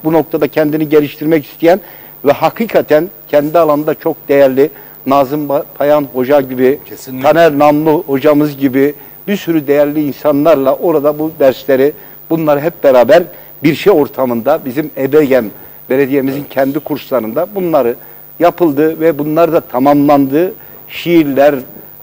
bu noktada kendini geliştirmek isteyen ve hakikaten kendi alanda çok değerli Nazım Payan Hoca gibi, Kesinlikle. Taner Namlu hocamız gibi bir sürü değerli insanlarla orada bu dersleri bunlar hep beraber bir şey ortamında bizim Ebegen belediyemizin kendi kurslarında bunları yapıldı ve bunlar da tamamlandı. Şiirler,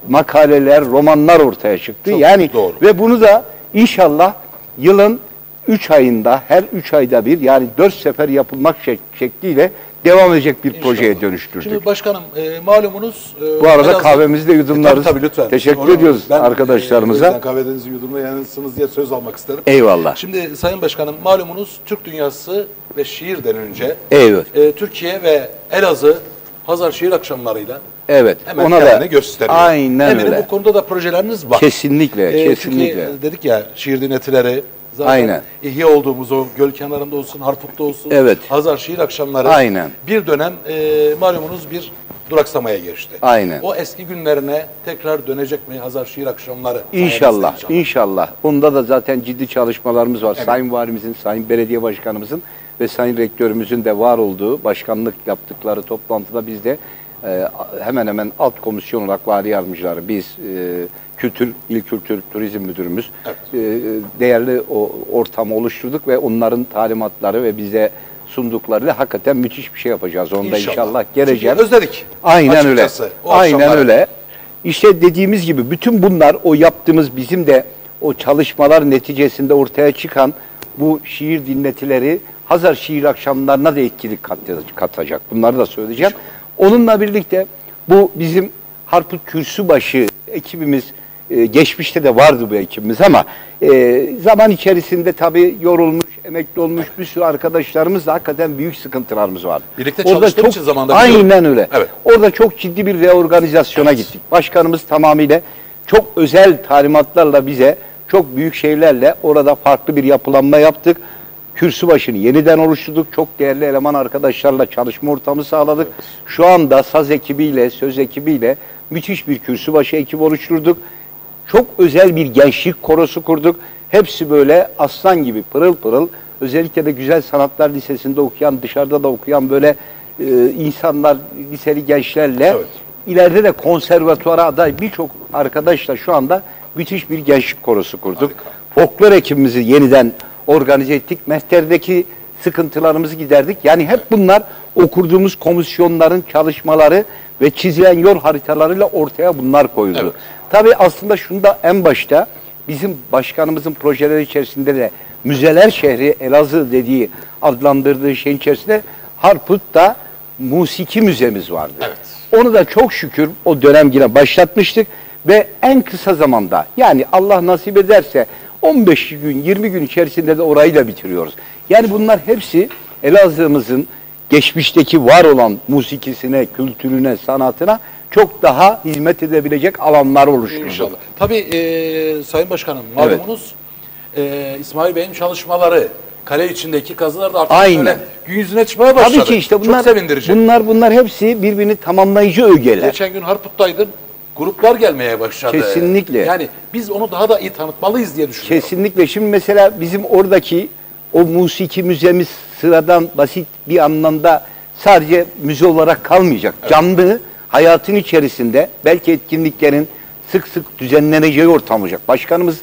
makaleler, romanlar ortaya çıktı. Çok yani doğru. ve bunu da inşallah yılın 3 ayında her 3 ayda bir yani 4 sefer yapılmak şek- şekliyle devam edecek bir projeye İnşallah. dönüştürdük. Şimdi başkanım e, malumunuz e, Bu arada Elazığ- kahvemizi de yudumlarız. E, tabii, tabii, lütfen. Teşekkür Onu- ediyoruz ben, arkadaşlarımıza. E, o yüzden kahvenizi yudumlayansınız diye söz almak isterim. Eyvallah. Şimdi Sayın Başkanım malumunuz Türk dünyası ve şiir denince Evet. e, Türkiye ve Elazığ Hazar Şiir Akşamları'yla Evet. hemen ona da gösteriyor. Aynen Eminim öyle. bu konuda da projeleriniz var. Kesinlikle, E, kesinlikle. Çünkü dedik ya şiir dinletileri zaten Aynen. ihya olduğumuz o göl kenarında olsun, Harput'ta olsun, Evet. Hazar Şiir Akşamları Aynen. bir dönem e, malumunuz bir duraksamaya geçti. Aynen. O eski günlerine tekrar dönecek mi Hazar Şiir Akşamları? İnşallah, sayenizde inşallah. Bunda da zaten ciddi çalışmalarımız var. Sayın Valimizin, Sayın Belediye Başkanımızın ve Sayın Rektörümüzün de var olduğu başkanlık yaptıkları toplantıda biz de e, hemen hemen alt komisyon olarak vali yardımcıları, biz e, kültür, il kültür, turizm müdürümüz e, değerli o ortamı oluşturduk ve onların talimatları ve bize sunduklarıyla hakikaten müthiş bir şey yapacağız. Onda İnşallah. inşallah, geleceğim. Çünkü özledik. Aynen öyle. Açıkçası Aynen akşamları. öyle. İşte dediğimiz gibi bütün bunlar o yaptığımız bizim de o çalışmalar neticesinde ortaya çıkan bu şiir dinletileri Hazar şiir akşamlarına da etkilik kat- katacak. Bunları da söyleyeceğim. Onunla birlikte bu bizim Harput Kürsübaşı ekibimiz e, geçmişte de vardı bu ekibimiz ama e, zaman içerisinde tabii yorulmuş, emekli olmuş bir sürü arkadaşlarımızla hakikaten büyük sıkıntılarımız vardı. Birlikte çalıştığım için zamanda Aynen biliyorum. öyle. Evet. Orada çok ciddi bir reorganizasyona gittik. Başkanımız tamamıyla çok özel talimatlarla bize çok büyük şeylerle orada farklı bir yapılanma yaptık. Kürsü başını yeniden oluşturduk. Çok değerli eleman arkadaşlarla çalışma ortamı sağladık. Şu anda saz ekibiyle, söz ekibiyle müthiş bir kürsü başı ekibi oluşturduk. Çok özel bir gençlik korosu kurduk. Hepsi böyle aslan gibi pırıl pırıl. Özellikle de Güzel Sanatlar Lisesi'nde okuyan, dışarıda da okuyan böyle e, insanlar, liseli gençlerle Evet. ileride de konservatuvara aday birçok arkadaşla şu anda müthiş bir gençlik korosu kurduk. Folklor ekibimizi yeniden organize ettik. Mehter'deki sıkıntılarımızı giderdik. Yani hep bunlar okurduğumuz komisyonların çalışmaları ve çizilen yol haritalarıyla ortaya bunlar koyuldu. Evet. Tabii aslında şunu da en başta bizim başkanımızın projeleri içerisinde de müzeler şehri Elazığ dediği adlandırdığı şeyin içerisinde Harput'ta musiki müzemiz vardı. Onu da çok şükür o dönem yine başlatmıştık ve en kısa zamanda yani Allah nasip ederse 15 gün 20 gün içerisinde de orayı da bitiriyoruz. Yani bunlar hepsi Elazığ'ımızın geçmişteki var olan musikisine, kültürüne, sanatına çok daha hizmet edebilecek alanlar oluşturdu. İnşallah. Tabii e, Sayın Başkanım malumunuz e, İsmail Bey'in çalışmaları kale içindeki kazılar da artık Aynen. böyle gün yüzüne çıkmaya başladı. Tabii ki işte bunlar Çok sevindirici. bunlar bunlar hepsi birbirini tamamlayıcı ögeler. Geçen gün Harput'taydın. Gruplar gelmeye başladı. Kesinlikle. Yani biz onu daha da iyi tanıtmalıyız diye düşünüyorum. Kesinlikle. Şimdi mesela bizim oradaki o musiki müzemiz sıradan basit bir anlamda sadece müze olarak kalmayacak. Canlı hayatın içerisinde belki etkinliklerin sık sık düzenleneceği ortam olacak. Başkanımız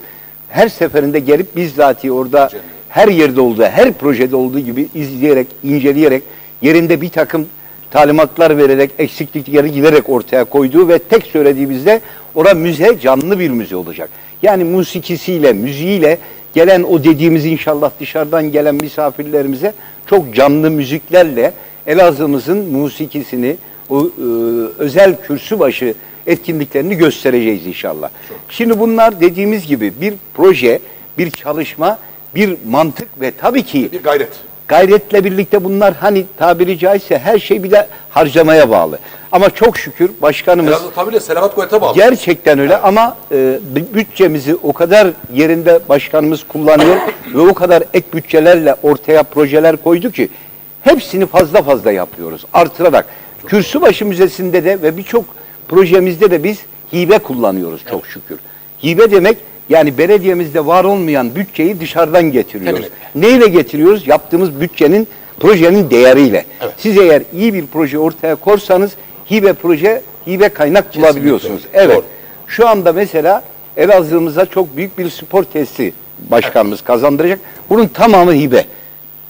her seferinde gelip bizzati orada her yerde olduğu, her projede olduğu gibi izleyerek, inceleyerek yerinde bir takım talimatlar vererek, eksiklikleri giderek ortaya koyduğu ve tek söylediğimizde orada müze canlı bir müze olacak. Yani musikisiyle, müziğiyle gelen o dediğimiz inşallah dışarıdan gelen misafirlerimize çok canlı müziklerle Elazığ'ımızın musikisini, o e, özel kürsübaşı etkinliklerini göstereceğiz inşallah. Şimdi bunlar dediğimiz gibi bir proje, bir çalışma, bir mantık ve tabii ki Bir gayret. Gayretle birlikte bunlar hani tabiri caizse her şey bir de harcamaya bağlı. Ama çok şükür başkanımız Elazığ tabiriyle Selamat Kuvvet'e bağlı. gerçekten öyle ama e, bütçemizi o kadar yerinde başkanımız kullanıyor ve o kadar ek bütçelerle ortaya projeler koydu ki hepsini fazla fazla yapıyoruz artırarak. Kürsübaşı Müzesi'nde de ve birçok projemizde de biz hibe kullanıyoruz çok şükür. Hibe demek yani belediyemizde var olmayan bütçeyi dışarıdan getiriyoruz. Temin Neyle getiriyoruz? Yaptığımız bütçenin, projenin değeriyle. Siz eğer iyi bir proje ortaya korsanız hibe proje, hibe kaynak bulabiliyorsunuz. öyle. Evet. Doğru. Şu anda mesela Elazığ'ımıza çok büyük bir spor tesisi başkanımız kazandıracak. Bunun tamamı hibe.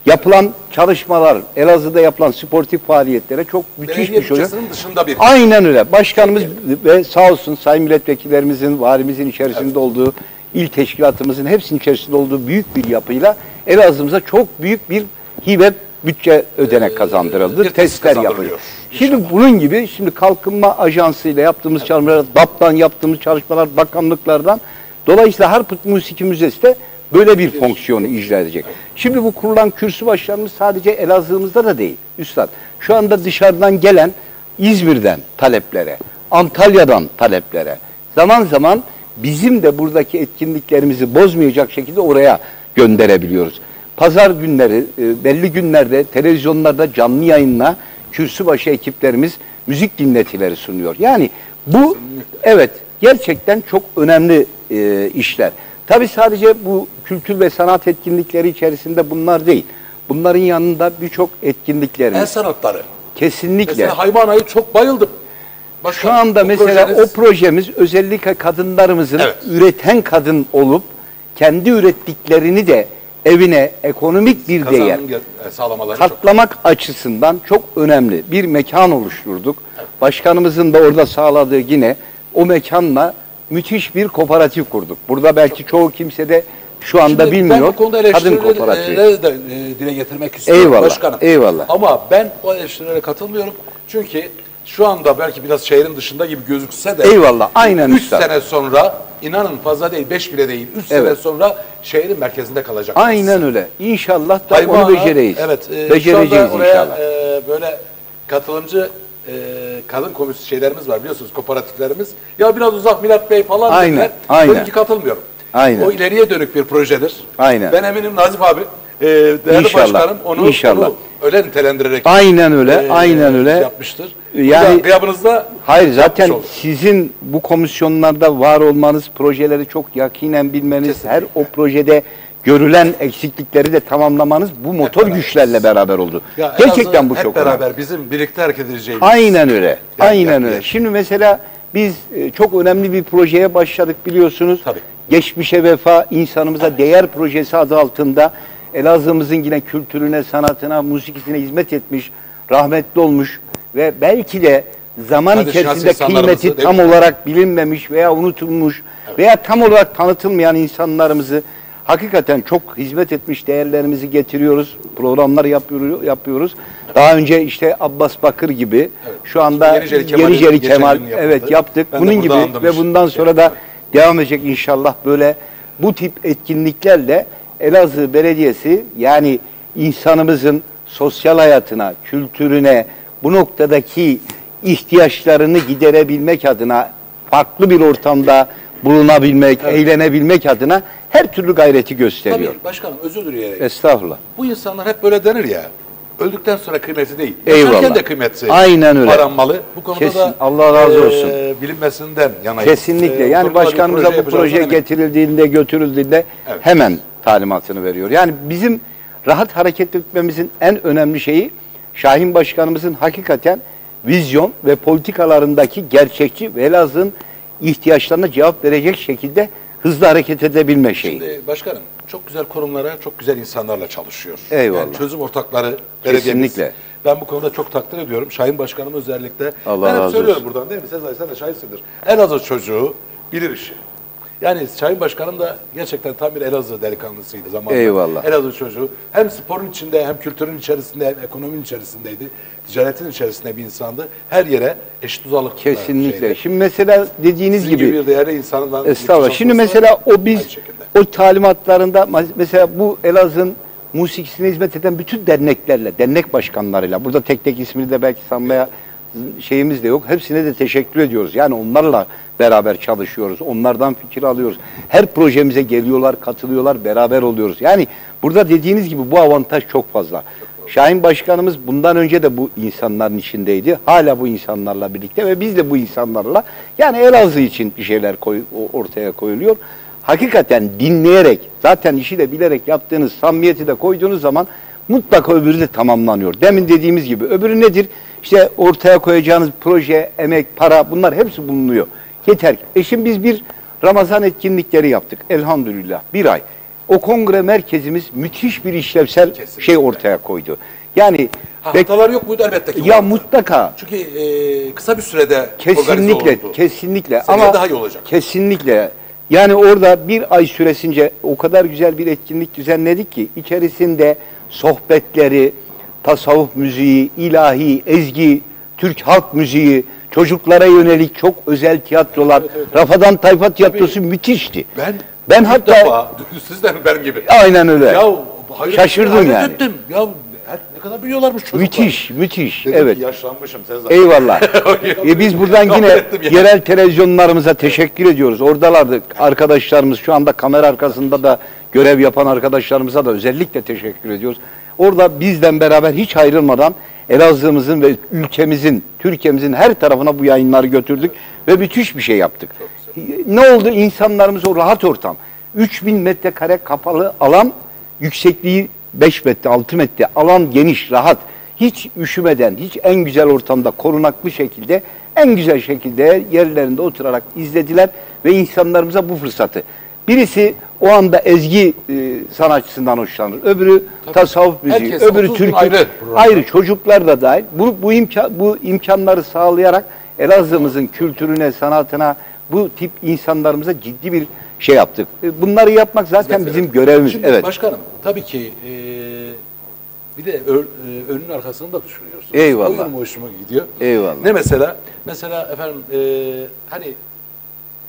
Yapılan çalışmalar, Elazığ'da yapılan sportif faaliyetlere çok müthiş Belediye bir şey. dışında bir. Aynen öyle. Başkanımız ve sağ olsun sayın milletvekillerimizin, valimizin içerisinde olduğu, il teşkilatımızın hepsinin içerisinde olduğu büyük bir yapıyla Elazığ'ımıza çok büyük bir hibe bütçe ödenek kazandırıldı. bir tesis Testler yapılıyor. Şimdi bunun gibi şimdi kalkınma ajansı ile yaptığımız çalışmalar, DAP'tan yaptığımız çalışmalar, bakanlıklardan dolayısıyla Harput Musiki Müzesi de böyle bir fonksiyonu icra edecek. Şimdi bu kurulan kürsü başlarımız sadece Elazığ'ımızda da değil. Üstad şu anda dışarıdan gelen İzmir'den taleplere, Antalya'dan taleplere zaman zaman bizim de buradaki etkinliklerimizi bozmayacak şekilde oraya gönderebiliyoruz. Pazar günleri e, belli günlerde televizyonlarda canlı yayınla kürsübaşı ekiplerimiz müzik dinletileri sunuyor. Yani bu evet gerçekten çok önemli e, işler. Tabi sadece bu kültür ve sanat etkinlikleri içerisinde bunlar değil. Bunların yanında birçok El etkinliklerimiz sanatları. kesinlikle. Mesela hayvan ayı çok bayıldım. Şu Başkan, anda mesela projeniz- o projemiz özellikle kadınlarımızın Evet. üreten kadın olup kendi ürettiklerini de evine ekonomik bir değer kazanım ge- e, sağlamaları çok. katlamak açısından çok önemli bir mekan oluşturduk. Başkanımızın da orada sağladığı yine o mekanla müthiş bir kooperatif kurduk. Burada belki çoğu kimse de şu anda Şimdi bilmiyor. Ben bu konuda Kadın kooperatifi. eleştirileri de e, dile getirmek istiyorum Eyvallah, başkanım. eyvallah. Ama ben o eleştirilere katılmıyorum. Çünkü şu anda belki biraz şehrin dışında gibi gözükse de Eyvallah, aynen 3 üstad. sene sonra inanın fazla değil 5 bile değil 3 sene Evet. sonra şehrin merkezinde kalacak. Aynen öyle. İnşallah da Hayvana, onu becereceğiz. Evet. e, şu Becereceğiz anda oraya inşallah. e, böyle katılımcı e, kadın komisyonu şeylerimiz var biliyorsunuz kooperatiflerimiz. Ya biraz uzak Milat Bey falan Aynen, dediler. aynen. Dedim ki katılmıyorum. Aynen. O ileriye dönük bir projedir. Aynen. Ben eminim Nazif abi, e, değerli İnşallah, başkanım onu, inşallah. onu öyle nitelendirerek Aynen öyle, e, aynen öyle. yapmıştır. Yani- gıyabınızda Hayır zaten sizin bu komisyonlarda var olmanız, projeleri çok yakinen bilmeniz, Kesinlikle. her o projede görülen eksiklikleri de tamamlamanız bu motor beraber. güçlerle beraber oldu. Ya Gerçekten bu hep çok beraber önemli. bizim birlikte hareket edeceğimiz. Aynen öyle. Yani aynen yani- öyle. Şimdi mesela biz e, çok önemli bir projeye başladık biliyorsunuz. Tabii. Geçmişe vefa, insanımıza değer projesi adı altında Elazığ'ımızın yine kültürüne, sanatına, musikisine hizmet etmiş, rahmetli olmuş ve belki de zaman Hadi içerisinde kıymeti tam olarak bilinmemiş veya unutulmuş veya tam olarak tanıtılmayan insanlarımızı hakikaten çok hizmet etmiş değerlerimizi getiriyoruz. Programlar yapıyor, yapıyoruz. Daha önce işte Abbas Bakır gibi şu anda Yeniceli Kemal'in Kemal yapıldı. evet yaptık. Ben Bunun gibi ve bundan sonra da devam edecek inşallah böyle bu tip etkinliklerle Elazığ Belediyesi yani insanımızın sosyal hayatına, kültürüne, bu noktadaki ihtiyaçlarını giderebilmek adına farklı bir ortamda bulunabilmek, eğlenebilmek adına her türlü gayreti gösteriyor. Tabii başkanım özür dileyerek. Estağfurullah. Bu insanlar hep böyle denir ya. Öldükten sonra kıymeti değil. Eyvallah. Yaşarken de kıymeti Aynen öyle. aranmalı. Bu konuda Kesin. da Allah razı e, olsun. bilinmesinden yanayım. Kesinlikle. E, Yani bu başkanımıza bu yapacağız, proje getirildiğinde, götürüldüğünde Evet. hemen talimatını veriyor. Yani bizim rahat hareket etmemizin en önemli şeyi Şahin Başkanımızın hakikaten vizyon ve politikalarındaki gerçekçi ve Elazığ'ın ihtiyaçlarına cevap verecek şekilde hızlı hareket edebilme şeyi. Şimdi başkanım çok güzel kurumlara, çok güzel insanlarla çalışıyor. Eyvallah. Yani çözüm ortakları belediyemiz. Kesinlikle. Ben bu konuda çok takdir ediyorum. Şahin Başkanım özellikle. Allah ben hep söylüyorum olsun. buradan değil mi? Sezai sen de şahitsindir. Elazığ çocuğu bilir işi. Yani Şahin Başkanım da gerçekten tam bir Elazığ delikanlısıydı zamanında. Eyvallah. Elazığ çocuğu. Hem sporun içinde hem kültürün içerisinde hem ekonominin içerisindeydi. Ticaretin içerisinde bir insandı. Her yere eşit uzaklık Kesinlikle. Şimdi mesela dediğiniz Sizin gibi gibi bir değerli insandan Estağfurullah. Şimdi mesela o biz o talimatlarında ma- mesela bu Elazığ'ın musikisine hizmet eden bütün derneklerle, dernek başkanlarıyla burada tek tek ismini de belki sanmaya şeyimiz de yok. Hepsine de teşekkür ediyoruz. Yani onlarla beraber çalışıyoruz. Onlardan fikir alıyoruz. Her projemize geliyorlar, katılıyorlar, beraber oluyoruz. Yani burada dediğiniz gibi bu avantaj çok fazla. Şahin Başkanımız bundan önce de bu insanların içindeydi. Hala bu insanlarla birlikte ve biz de bu insanlarla yani Elazığ için bir şeyler koy, ortaya koyuluyor. Hakikaten dinleyerek, zaten işi de bilerek yaptığınız samimiyeti de koyduğunuz zaman mutlaka öbürü de tamamlanıyor. Demin dediğimiz gibi öbürü nedir? İşte ortaya koyacağınız proje, emek, para bunlar hepsi bulunuyor. Yeter ki. E şimdi biz bir Ramazan etkinlikleri yaptık elhamdülillah bir ay. O kongre merkezimiz müthiş bir işlevsel Kesinlikle. şey ortaya koydu. Yani Ha, hatalar yok muydu elbette ki. ya vardı. mutlaka Çünkü e, kısa bir sürede kesinlikle olundu. kesinlikle Seneye ama daha iyi olacak. kesinlikle yani orada bir ay süresince o kadar güzel bir etkinlik düzenledik ki içerisinde sohbetleri, tasavvuf müziği, ilahi, ezgi, Türk halk müziği, çocuklara yönelik çok özel tiyatrolar, Rafadan Tayfa tiyatrosu müthişti. Ben Ben hatta- defa, sizden benim gibi. Aynen öyle. Ya hayret- Şaşırdım hayret yani. ettim. Ya ne kadar biliyorlarmış çocuklar. Müthiş, müthiş. Dedim evet. ki yaşlanmışım sen zaten. Eyvallah. e biz buradan yine yani. yerel televizyonlarımıza teşekkür ediyoruz. Oradalardı arkadaşlarımız şu anda kamera arkasında da görev yapan arkadaşlarımıza da özellikle teşekkür ediyoruz. Orada bizden beraber hiç ayrılmadan Elazığ'ımızın ve ülkemizin, Türkiye'mizin her tarafına bu yayınları götürdük ve müthiş bir şey yaptık. Ne oldu? İnsanlarımız o rahat ortam. 3000 metrekare kapalı alan, yüksekliği 5 metre, 6 metre, alan geniş, rahat. Hiç üşümeden, hiç en güzel ortamda korunaklı şekilde, en güzel şekilde yerlerinde oturarak izlediler ve insanlarımıza bu fırsatı. Birisi o anda ezgi e, sanatçısından hoşlanır. Öbürü tasavvuf müziği, Herkes öbürü 30 gün türkü. ayrı Ayrı, çocuklar da dahil. Bu, bu, imkan, bu imkanları sağlayarak Elazığ'ımızın kültürüne, sanatına, bu tip insanlarımıza ciddi bir şey yaptık. E, Bunları yapmak zaten Hizmet bizim görevimiz. Şimdi evet. başkanım tabii ki e, bir de ö- e, önün arkasını da düşünüyorsunuz. Eyvallah. O benim hoşuma gidiyor. Eyvallah. Ne mesela? Mesela efendim e, hani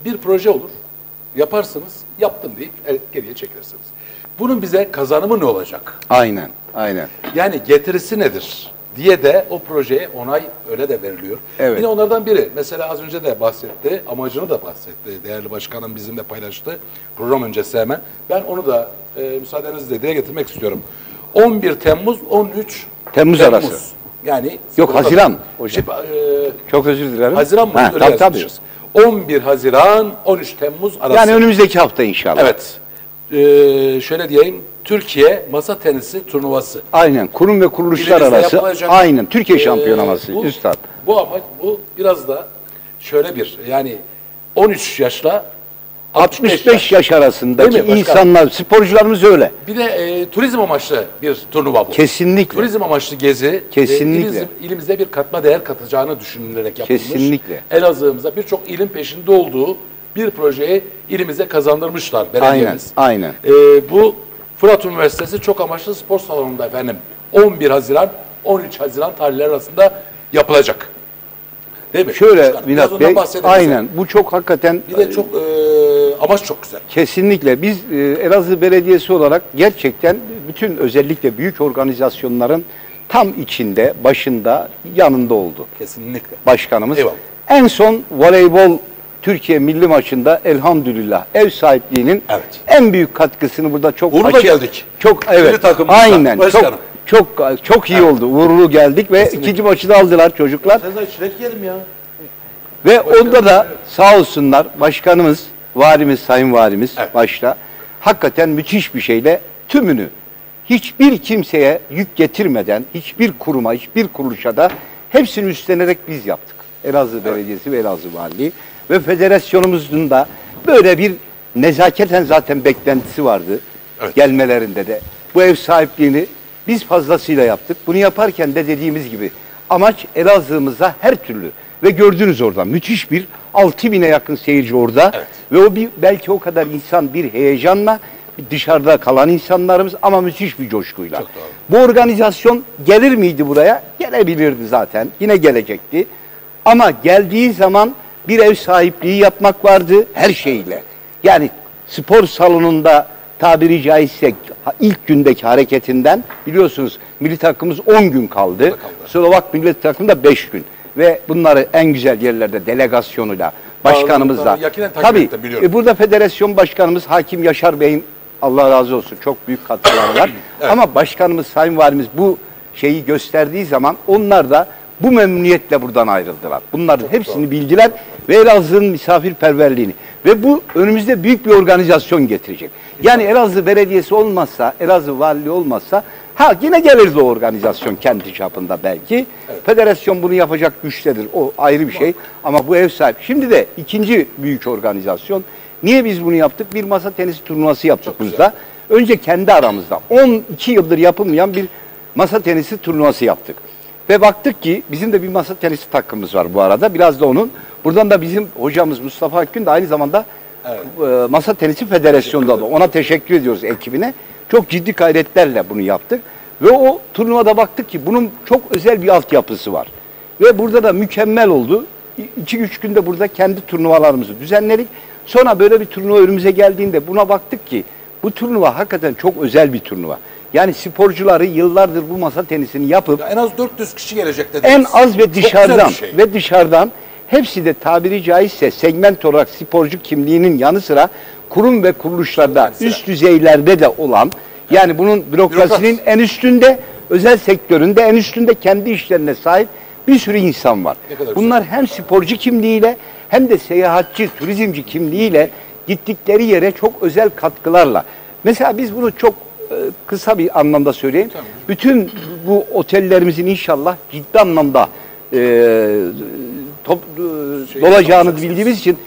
bir proje olur. Yaparsınız, yaptım deyip e, geriye çekilirsiniz. Bunun bize kazanımı ne olacak? Aynen, aynen. Yani getirisi nedir diye de o projeye onay öyle de veriliyor. Evet. Yine onlardan biri. Mesela az önce de bahsetti, amacını da bahsetti. Değerli başkanım bizimle paylaştı. Program öncesi hemen. Ben onu da e, müsaadenizle dile getirmek istiyorum. 11 Temmuz 13 Temmuz arası. Yani Yok, Haziran hocam. Şey, e, Çok özür dilerim. Haziran mı? Ha, tabii, tabii. yazmışız. 11 Haziran 13 Temmuz arası. Yani önümüzdeki hafta inşallah. Evet. Ee, şöyle diyeyim. Türkiye masa tenisi turnuvası. Aynen. Kurum ve kuruluşlar İlimizde arası. yapılacak. Aynen. Türkiye Ee, şampiyonaması. bu, Üstad. Bu amaç bu biraz da şöyle bir yani 13 yaşla 65, 65 yaş arasındaki Değil mi başkanım? insanlar, sporcularımız öyle. Bir de e, turizm amaçlı bir turnuva bu. Kesinlikle. Turizm amaçlı gezi. Kesinlikle. e, ilimiz- ilimizde bir katma değer katacağını düşünülerek yapılmış. Kesinlikle. Elazığ'ımıza birçok ilim peşinde olduğu bir projeyi ilimize kazandırmışlar Aynen, belediyemiz. aynen. Ee, bu Fırat Üniversitesi çok amaçlı spor salonunda efendim 11 Haziran 13 Haziran tarihleri arasında yapılacak. Değil mi? Şöyle biraz ondan Bey, bahsedelim. aynen. Bu çok hakikaten Bir de çok e, amaç çok güzel. Kesinlikle. Biz e, Elazığ Belediyesi olarak gerçekten bütün özellikle büyük organizasyonların tam içinde, başında, yanında oldu Kesinlikle. başkanımız. Eyvallah. En son voleybol Türkiye milli maçında elhamdülillah ev sahipliğinin Evet. en büyük katkısını burada çok Uğurlu açık- geldik. Çok evet. Aynen. başkanım. Çok çok çok iyi oldu. Uğurlu geldik ve Kesinlikle. ikinci maçı da aldılar çocuklar. Sezai çilek yiyelim ya. Ve onda da sağ olsunlar başkanımız, valimiz, sayın valimiz Evet. başta hakikaten müthiş bir şeyle tümünü hiçbir kimseye yük getirmeden, hiçbir kuruma, hiçbir kuruluşa da hepsini üstlenerek biz yaptık. Elazığ Belediyesi ve Elazığ Valiliği ve federasyonumuzun da böyle bir nezaketen zaten beklentisi vardı. Evet. Gelmelerinde de. Bu ev sahipliğini biz fazlasıyla yaptık. Bunu yaparken de dediğimiz gibi amaç Elazığ'ımıza her türlü Ve gördünüz orada müthiş bir 6 bine yakın seyirci orada. Ve o bir belki o kadar insan bir heyecanla dışarıda kalan insanlarımız ama müthiş bir coşkuyla. Bu organizasyon gelir miydi buraya? Gelebilirdi zaten. Yine gelecekti. Ama geldiği zaman bir ev sahipliği yapmak vardı her şeyle. Yani spor salonunda tabiri caizse ilk gündeki hareketinden biliyorsunuz milli takımımız 10 gün kaldı. Slovak milli takım da 5 gün. Ve bunları en güzel yerlerde delegasyonuyla, başkanımızla. Tabii e, burada federasyon başkanımız Hakim Yaşar Bey'in Allah razı olsun çok büyük katkıları var. Ama başkanımız, sayın valimiz bu şeyi gösterdiği zaman onlar da bu memnuniyetle buradan ayrıldılar. Bunların hepsini bildiler ve Elazığ'ın misafirperverliğini ve bu önümüzde büyük bir organizasyon getirecek. Yani Elazığ Belediyesi olmazsa, Elazığ Valiliği olmazsa ha yine gelirdi o organizasyon kendi çapında belki. Federasyon bunu yapacak güçtedir. O ayrı bir şey. Ama bu ev sahibi. Şimdi de ikinci büyük organizasyon. Niye biz bunu yaptık? Bir masa tenisi turnuvası yaptık burada. Önce kendi aramızda 12 yıldır yapılmayan bir masa tenisi turnuvası yaptık. Ve baktık ki bizim de bir masa tenisi takımımız var bu arada. Biraz da onun. Buradan da bizim hocamız Mustafa Akgün de aynı zamanda e, Masa Tenisi Federasyonu'nda da. Ona teşekkür ediyoruz ekibine. Çok ciddi gayretlerle bunu yaptık. Ve o turnuvada baktık ki bunun çok özel bir altyapısı var. Ve burada da mükemmel oldu. 2-3 günde burada kendi turnuvalarımızı düzenledik. Sonra böyle bir turnuva önümüze geldiğinde buna baktık ki bu turnuva hakikaten çok özel bir turnuva. Yani sporcuları yıllardır bu masa tenisini yapıp Ya en az 400 kişi gelecek dediniz. en az ve dışarıdan şey. ve dışarıdan hepsi de tabiri caizse segment olarak sporcu kimliğinin yanı sıra kurum ve kuruluşlarda sıra. üst düzeylerde de olan yani bunun bürokrasinin Bürokrat. en üstünde özel sektöründe en üstünde kendi işlerine sahip bir sürü insan var. Bunlar hem sporcu kimliğiyle hem de seyahatçi, turizmci kimliğiyle gittikleri yere çok özel katkılarla. Mesela biz bunu çok kısa bir anlamda söyleyeyim. Bütün bu otellerimizin inşallah ciddi anlamda e, top, e, dolacağını bildiğimiz için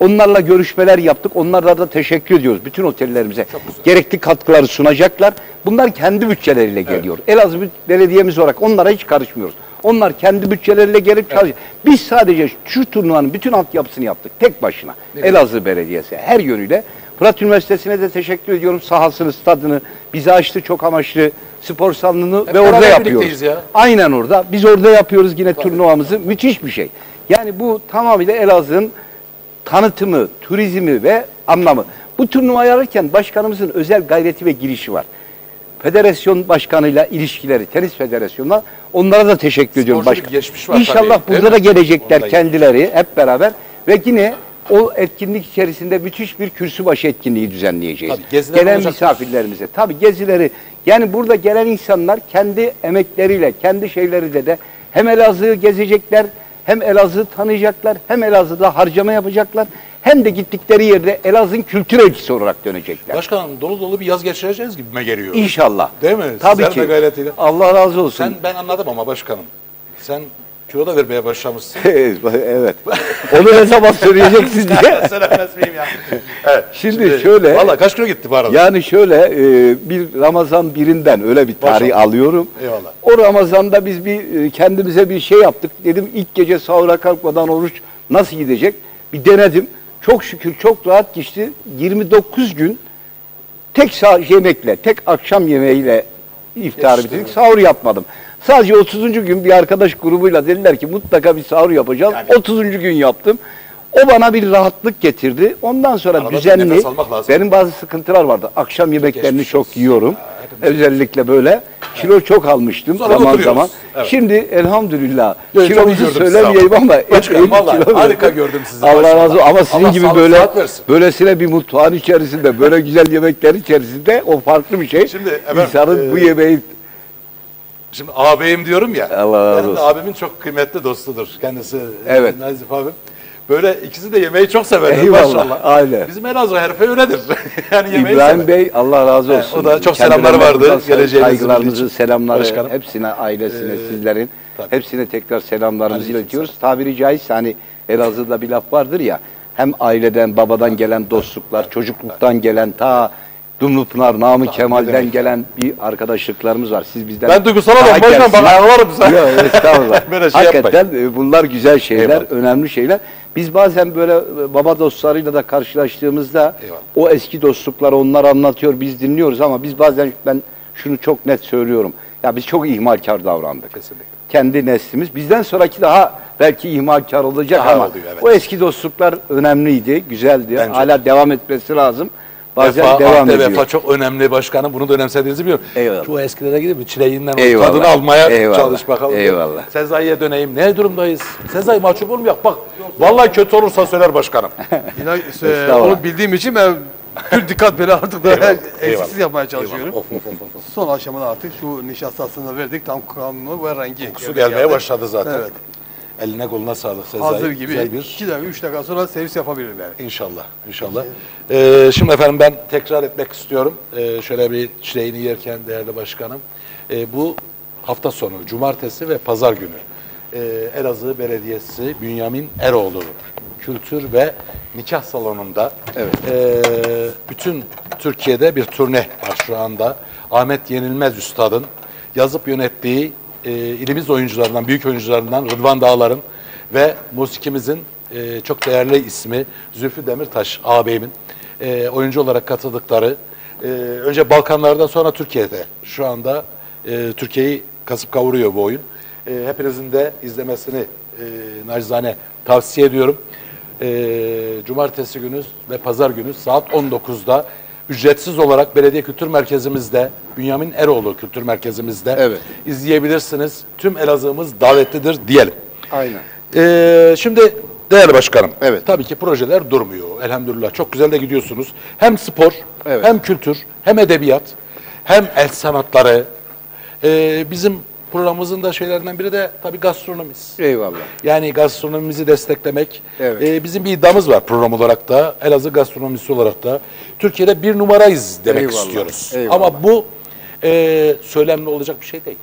onlarla görüşmeler yaptık. Onlarla da teşekkür ediyoruz bütün otellerimize. Gerekli katkıları sunacaklar. Bunlar kendi bütçeleriyle geliyor. Elazığ Belediyemiz olarak onlara hiç karışmıyoruz. Onlar kendi bütçeleriyle gelip çalışıyor. Biz sadece şu turnuvanın bütün altyapısını yaptık tek başına. Elazığ Belediyesi her yönüyle. Fırat Üniversitesi'ne de teşekkür ediyorum. Sahasını, stadını bize açtı çok amaçlı spor salonunu Hep ve orada yapıyoruz. ya. Aynen orada. Biz orada yapıyoruz yine turnuvamızı. Müthiş bir şey. Yani bu tamamıyla Elazığ'ın tanıtımı, turizmi ve anlamı. Bu turnuvayı alırken başkanımızın özel gayreti ve girişi var. Federasyon başkanıyla ilişkileri, tenis federasyonuna onlara da teşekkür ediyorum. Sporcu başkan. geçmiş var İnşallah tabii, burada da gelecekler kendileri hep beraber ve yine o etkinlik içerisinde müthiş bir kürsü başı etkinliği düzenleyeceğiz. Tabii, geziler Gelen olacak. misafirlerimize. Tabii gezileri yani burada gelen insanlar kendi emekleriyle, kendi şeyleriyle de hem Elazığ'ı gezecekler, hem Elazığ'ı tanıyacaklar, hem Elazığ'da harcama yapacaklar, hem de gittikleri yerde Elazığ'ın kültür elçisi olarak dönecekler. Başkanım dolu dolu bir yaz geçireceğiz gibime geliyor. İnşallah. Değil mi? Tabii Sizler de ki. gayretiyle. Allah razı olsun. Sen ben anladım ama başkanım. Sen kilo da vermeye başlamışsın. evet. Onu ne zaman söyleyeceksin diye. Söylemez miyim ya? Evet. Şimdi şöyle- Valla kaç kilo gitti bu arada? Yani şöyle e, bir Ramazan birinden öyle bir tarih Maşallah. alıyorum. Eyvallah. O Ramazan'da biz bir e, kendimize bir şey yaptık. Dedim ilk gece sahura kalkmadan oruç nasıl gidecek? Bir denedim. Çok şükür çok rahat geçti. 29 gün tek yemekle, tek akşam yemeğiyle iftar bitirdik. Sahur yapmadım. Sadece 30. gün bir arkadaş grubuyla dediler ki mutlaka bir sahur yapacağız. Yani- 30. gün yaptım. O bana bir rahatlık getirdi. Ondan sonra Arada düzenli benim bazı sıkıntılar vardı. Akşam yemeklerini geçmiş çok yiyorum. Özellikle böyle. Kilo çok almıştım Sonra zaman zaman. Evet. Şimdi elhamdülillah Evet, kilomuzu söylemeyeyim ama. Başkanım, vallahi kilo harika gördüm sizi, Allah maşallah. razı olsun. Ama sizin Allah gibi sağlık, böyle böylesine bir mutfağın içerisinde böyle güzel yemekler içerisinde o farklı bir şey. Şimdi efendim, İnsanın bu e, yemeği Şimdi ağabeyim diyorum ya. Allah razı olsun. abimin çok kıymetli dostudur. Kendisi Evet. Nazif abim. Böyle ikisi de yemeği çok severler Eyvallah, maşallah. aynen. Bizim Elazığ herife öyledir. yani yemeği İbrahim sever. Bey Allah razı olsun. o da çok Kendilerine selamları vardı, buradan geleceğiniz Saygılarımızı, selamları Başkanım. hepsine, ailesine, Ee, sizlerin tabii. hepsine tekrar selamlarımızı Aleyküm iletiyoruz. Tabiri caizse hani Elazığ'da bir laf vardır ya hem aileden, babadan gelen dostluklar, çocukluktan gelen ta Dumlupınar, Namı ne Kemal'den gelen bir arkadaşlıklarımız var. Siz bizden Ben duygusal başkan bak gençsiniz. ağlarım sen. Yok estağfurullah. Böyle şey Hakikaten e, bunlar güzel şeyler, Eyvallah. önemli şeyler. Biz bazen böyle e, baba dostlarıyla da karşılaştığımızda Eyvallah. o eski dostlukları onlar anlatıyor, biz dinliyoruz ama biz bazen ben şunu çok net söylüyorum. Ya biz çok ihmalkar davrandık. Kesinlikle. Kendi neslimiz. Bizden sonraki daha belki ihmalkar olacak Daha ama oluyor, evet. o eski dostluklar önemliydi, güzeldi. Bence Hala devam etmesi lazım. Bazen Vefa, devam ediyor. vefa çok önemli başkanım. Bunu da önemsediğinizi biliyorum. Eyvallah. Şu eskilere gidip çileğinden Eyvallah. tadını almaya Eyvallah. çalış bakalım. Eyvallah. Sezai'ye döneyim. Ne durumdayız? Sezai mahcup olmayak. Bak vallahi kötü olursa söyler başkanım. İnan, e, onu bildiğim için ben pür dikkat böyle artık da eksiksiz yapmaya çalışıyorum. Eyvallah. Of, of, of, of. Son aşamada artık şu nişastasını verdik. Tam kıvamlı ve rengi. Kokusu gelmeye geldi. başladı zaten. Evet. Eline koluna sağlık Sezai. Hazır gibi. Güzel bir 2 dakika, 3 dakika sonra servis yapabilirim yani. İnşallah, inşallah. Ee, şimdi efendim ben tekrar etmek istiyorum. Ee, şöyle bir çileğini yerken değerli başkanım. Ee, bu hafta sonu, cumartesi ve pazar günü ee, Elazığ Belediyesi Bünyamin Eroğlu Kültür ve Nikah Salonu'nda Evet. ee, bütün Türkiye'de bir turne var şu anda. Ahmet Yenilmez Üstad'ın yazıp yönettiği ee, ilimiz oyuncularından, büyük oyuncularından Rıdvan Dağlar'ın ve musikimizin e, çok değerli ismi Zülfü Demirtaş ağabeyimin e, oyuncu olarak katıldıkları e, önce Balkanlardan sonra Türkiye'de şu anda e, Türkiye'yi kasıp kavuruyor bu oyun. E, hepinizin de izlemesini e, nacizane tavsiye ediyorum. E, Cumartesi günü ve Pazar günü saat 19'da ücretsiz olarak Belediye Kültür Merkezimizde, Bünyamin Eroğlu Kültür Merkezimizde Evet. izleyebilirsiniz. Tüm Elazığ'ımız davetlidir diyelim. Aynen. Ee, şimdi değerli başkanım. Evet. Tabii ki projeler durmuyor. Elhamdülillah çok güzel de gidiyorsunuz. Hem spor, Evet. hem kültür, hem edebiyat, hem el sanatları. Ee, bizim programımızın da şeylerinden biri de tabii gastronomimiz. Eyvallah. Yani gastronomimizi desteklemek. Evet. Ee, bizim bir iddiamız var program olarak da. Elazığ gastronomisi olarak da. Türkiye'de bir numarayız demek Eyvallah, istiyoruz. eyvallah. Ama bu e, söylemle olacak bir şey değil.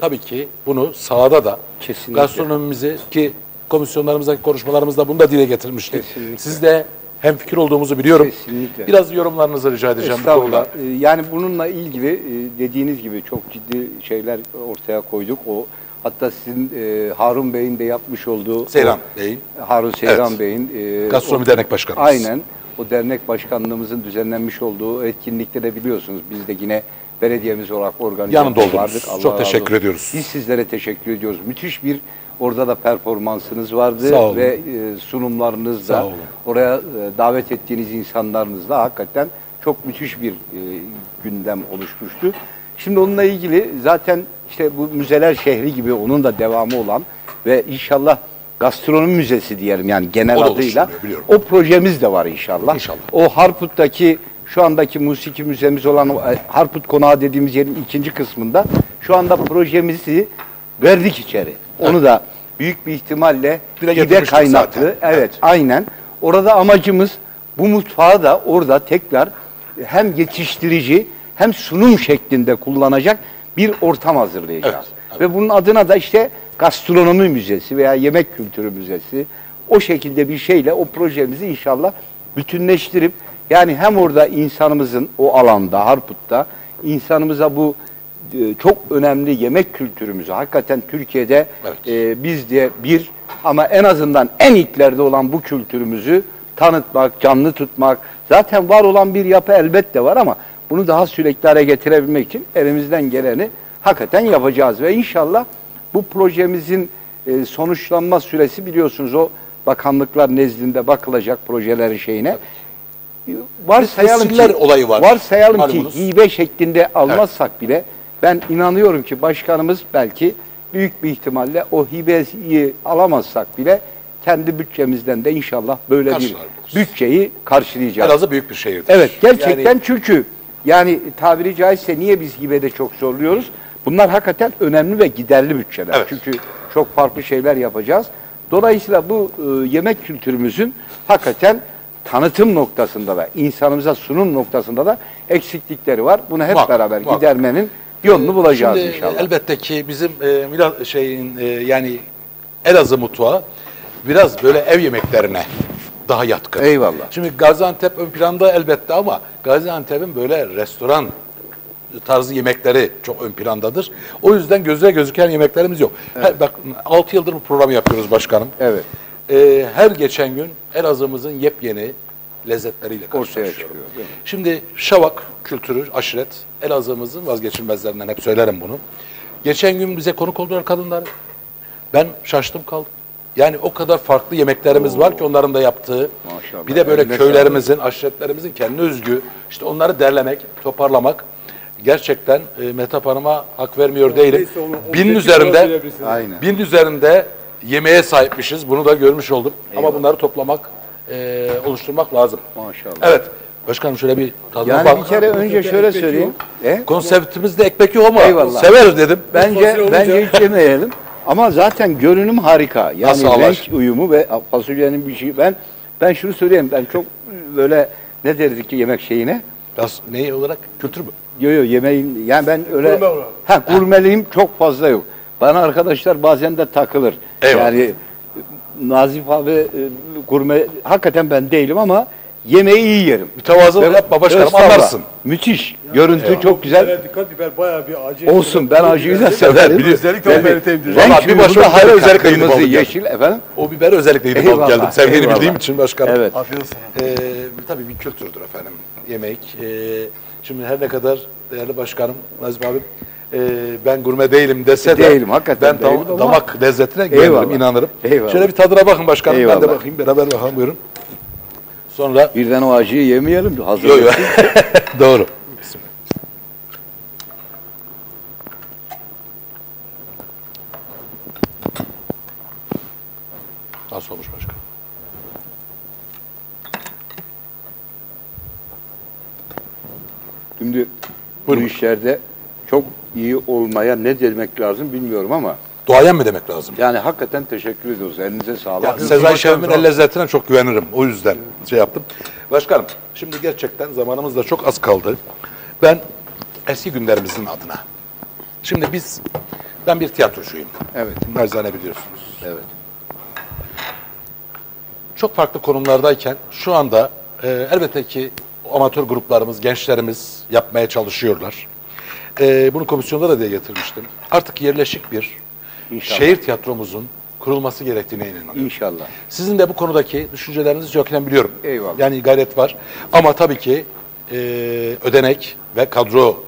Tabii ki bunu sahada da Kesinlikle. gastronomimizi ki komisyonlarımızdaki konuşmalarımızda bunu da dile getirmiştik. Kesinlikle. Siz de hem fikir olduğumuzu biliyorum. Kesinlikle. Biraz yorumlarınızı rica edeceğim bu konuda. Ee, Yani bununla ilgili e, dediğiniz gibi çok ciddi şeyler ortaya koyduk. O hatta sizin e, Harun Bey'in de yapmış olduğu Seyran Bey'in. Harun Seyran Evet. Bey'in e, Gastronomi Dernek Başkanımız. Aynen. O dernek başkanlığımızın düzenlenmiş olduğu etkinlikte de biliyorsunuz biz de yine belediyemiz olarak organize Yanında oldunuz. vardık. Çok razı teşekkür olsun. ediyoruz. Biz sizlere teşekkür ediyoruz. Müthiş bir orada da performansınız vardı Sağ olun. ve e, sunumlarınız Sağ da olun. oraya e, davet ettiğiniz insanlarınızla hakikaten çok müthiş bir e, gündem oluşmuştu. Şimdi onunla ilgili zaten işte bu müzeler şehri gibi onun da devamı olan ve inşallah gastronomi müzesi diyelim yani genel O adıyla o projemiz de var inşallah. İnşallah. O Harput'taki şu andaki musiki müzemiz olan e, Harput Konağı dediğimiz yerin ikinci kısmında şu anda projemizi verdik içeri. Onu da büyük bir ihtimalle Dile gide kaynaklı. zaten. Evet, Evet. aynen. Orada amacımız bu mutfağı da orada tekrar hem yetiştirici hem sunum şeklinde kullanacak bir ortam hazırlayacağız. Evet, evet. Ve bunun adına da işte gastronomi müzesi veya yemek kültürü müzesi o şekilde bir şeyle o projemizi inşallah bütünleştirip yani hem orada insanımızın o alanda Harput'ta insanımıza bu çok önemli yemek kültürümüzü hakikaten Türkiye'de Evet. e, biz de bir ama en azından en ilklerde olan bu kültürümüzü tanıtmak, canlı tutmak zaten var olan bir yapı elbette var ama bunu daha sürekli hale getirebilmek için elimizden geleni hakikaten yapacağız ve inşallah bu projemizin e, sonuçlanma süresi biliyorsunuz o bakanlıklar nezdinde bakılacak projelerin şeyine. Varsayalım Tesciller ki, olayı var. Varsayalım Malumunuz. ki hibe şeklinde almazsak bile ben inanıyorum ki başkanımız belki büyük bir ihtimalle o hibeyi alamazsak bile kendi bütçemizden de inşallah böyle bir bütçeyi karşılayacağız. Elazığ büyük bir şehirdir. Evet gerçekten Yani çünkü yani tabiri caizse niye biz hibede çok zorluyoruz? Bunlar hakikaten önemli ve giderli bütçeler. Evet. Çünkü çok farklı şeyler yapacağız. Dolayısıyla bu e, yemek kültürümüzün hakikaten tanıtım noktasında da insanımıza sunum noktasında da eksiklikleri var. Bunu hep Muhakkak, beraber muhakkak. gidermenin yolunu bulacağız Şimdi inşallah. elbette ki bizim e, Mila şeyin e, yani Elazığ mutfağı biraz böyle ev yemeklerine daha yatkın. Eyvallah. Şimdi Gaziantep ön planda elbette ama Gaziantep'in böyle restoran tarzı yemekleri çok ön plandadır. O yüzden göze gözüken yemeklerimiz yok. Her, bak 6 yıldır bu programı yapıyoruz başkanım. Evet. Ee, her geçen gün Elazığ'ımızın yepyeni lezzetleriyle mi? Şimdi şavak kültürü, aşiret Elazığ'ımızın vazgeçilmezlerinden hep söylerim bunu. Geçen gün bize konuk oldular kadınlar. Ben şaştım kaldım. Yani o kadar farklı yemeklerimiz var ki onların da yaptığı. Maşallah. Bir de böyle Eline köylerimizin, aşiretlerimizin kendi özgü, işte onları derlemek, toparlamak. Gerçekten e, Metap Hanım'a hak vermiyor değilim. Onu- onu Binin üzerinde olarak söyleyebilirsiniz. Aynen. Bin üzerinde yemeğe sahipmişiz. Bunu da görmüş oldum. Ama bunları toplamak, e, oluşturmak lazım. Maşallah. Evet. Başkanım şöyle bir tadına Yani bak. bir kere önce şöyle söyleyeyim. E? Konseptimizde ekmek yok ama Eyvallah. severiz dedim. Bence Fasulye bence olunca- hiç yemeyelim. Ama zaten görünüm harika. Yani Nasıl Allah renk aşkına? uyumu ve fasulyenin bir şey. Ben ben şunu söyleyeyim. Ben çok böyle ne derdik ki yemek şeyine? Biraz ne olarak? Kültür mü? Yo yo yemeğin yani ben öyle Gurme olarak. ha gurmeliğim çok fazla yok. Bana arkadaşlar bazen de takılır. Eyvallah. Yani Nazif abi e, gurme hakikaten ben değilim ama yemeği iyi yerim. Mütevazı Ve- yapma başkanım Estağfurullah. anlarsın. Müthiş. Görüntü çok güzel. Dikkat biber bayağı bir acı. Olsun ben acıyı da severim. biliyorsun. Özellikle onu belirteyim diye. Vallahi Renk bir bir başka biberi özellikle gidip Kırmızı, yeşil efendim. O biberi özellikle gidip Eyvallah, geldim. Sevdiğini eyvallah. bildiğim için başkanım. Evet. Afiyet olsun. Ee, tabii bir kültürdür efendim yemek. Ee, şimdi her ne kadar değerli başkanım Nazif abim e, ben gurme değilim dese de Değilim, hakikaten ben değilim ama- damak lezzetine güvenirim, Eyvallah. inanırım. Eyvallah. Şöyle bir tadına bakın başkanım ben de Eyvallah. bakayım beraber bakalım buyurun. Sonra Birden o acıyı yemeyelim. Hazır. Yo, yo. Doğru. Nasıl olmuş başkan? Şimdi Buyurun. bu işlerde çok iyi olmaya ne demek lazım bilmiyorum ama Doğayan mı demek lazım? yani hakikaten teşekkür ediyoruz. Elinize sağlık. Ya, Sezai Şevim'in el lezzetine çok güvenirim. O yüzden şey yaptım. Başkanım, şimdi gerçekten zamanımız da çok az kaldı. Ben eski günlerimizin adına. Şimdi biz, ben bir tiyatrocuyum. Evet. Narzane biliyorsunuz. Evet. çok farklı konumlardayken şu anda e, elbette ki amatör gruplarımız, gençlerimiz yapmaya çalışıyorlar. E, bunu komisyonda da diye getirmiştim. Artık yerleşik bir İnşallah. şehir tiyatromuzun kurulması gerektiğine inanıyorum. İnşallah. Sizin de bu konudaki düşüncelerinizi çok önemli biliyorum. Eyvallah. Yani gayret var. Ama tabii ki e, ödenek ve kadro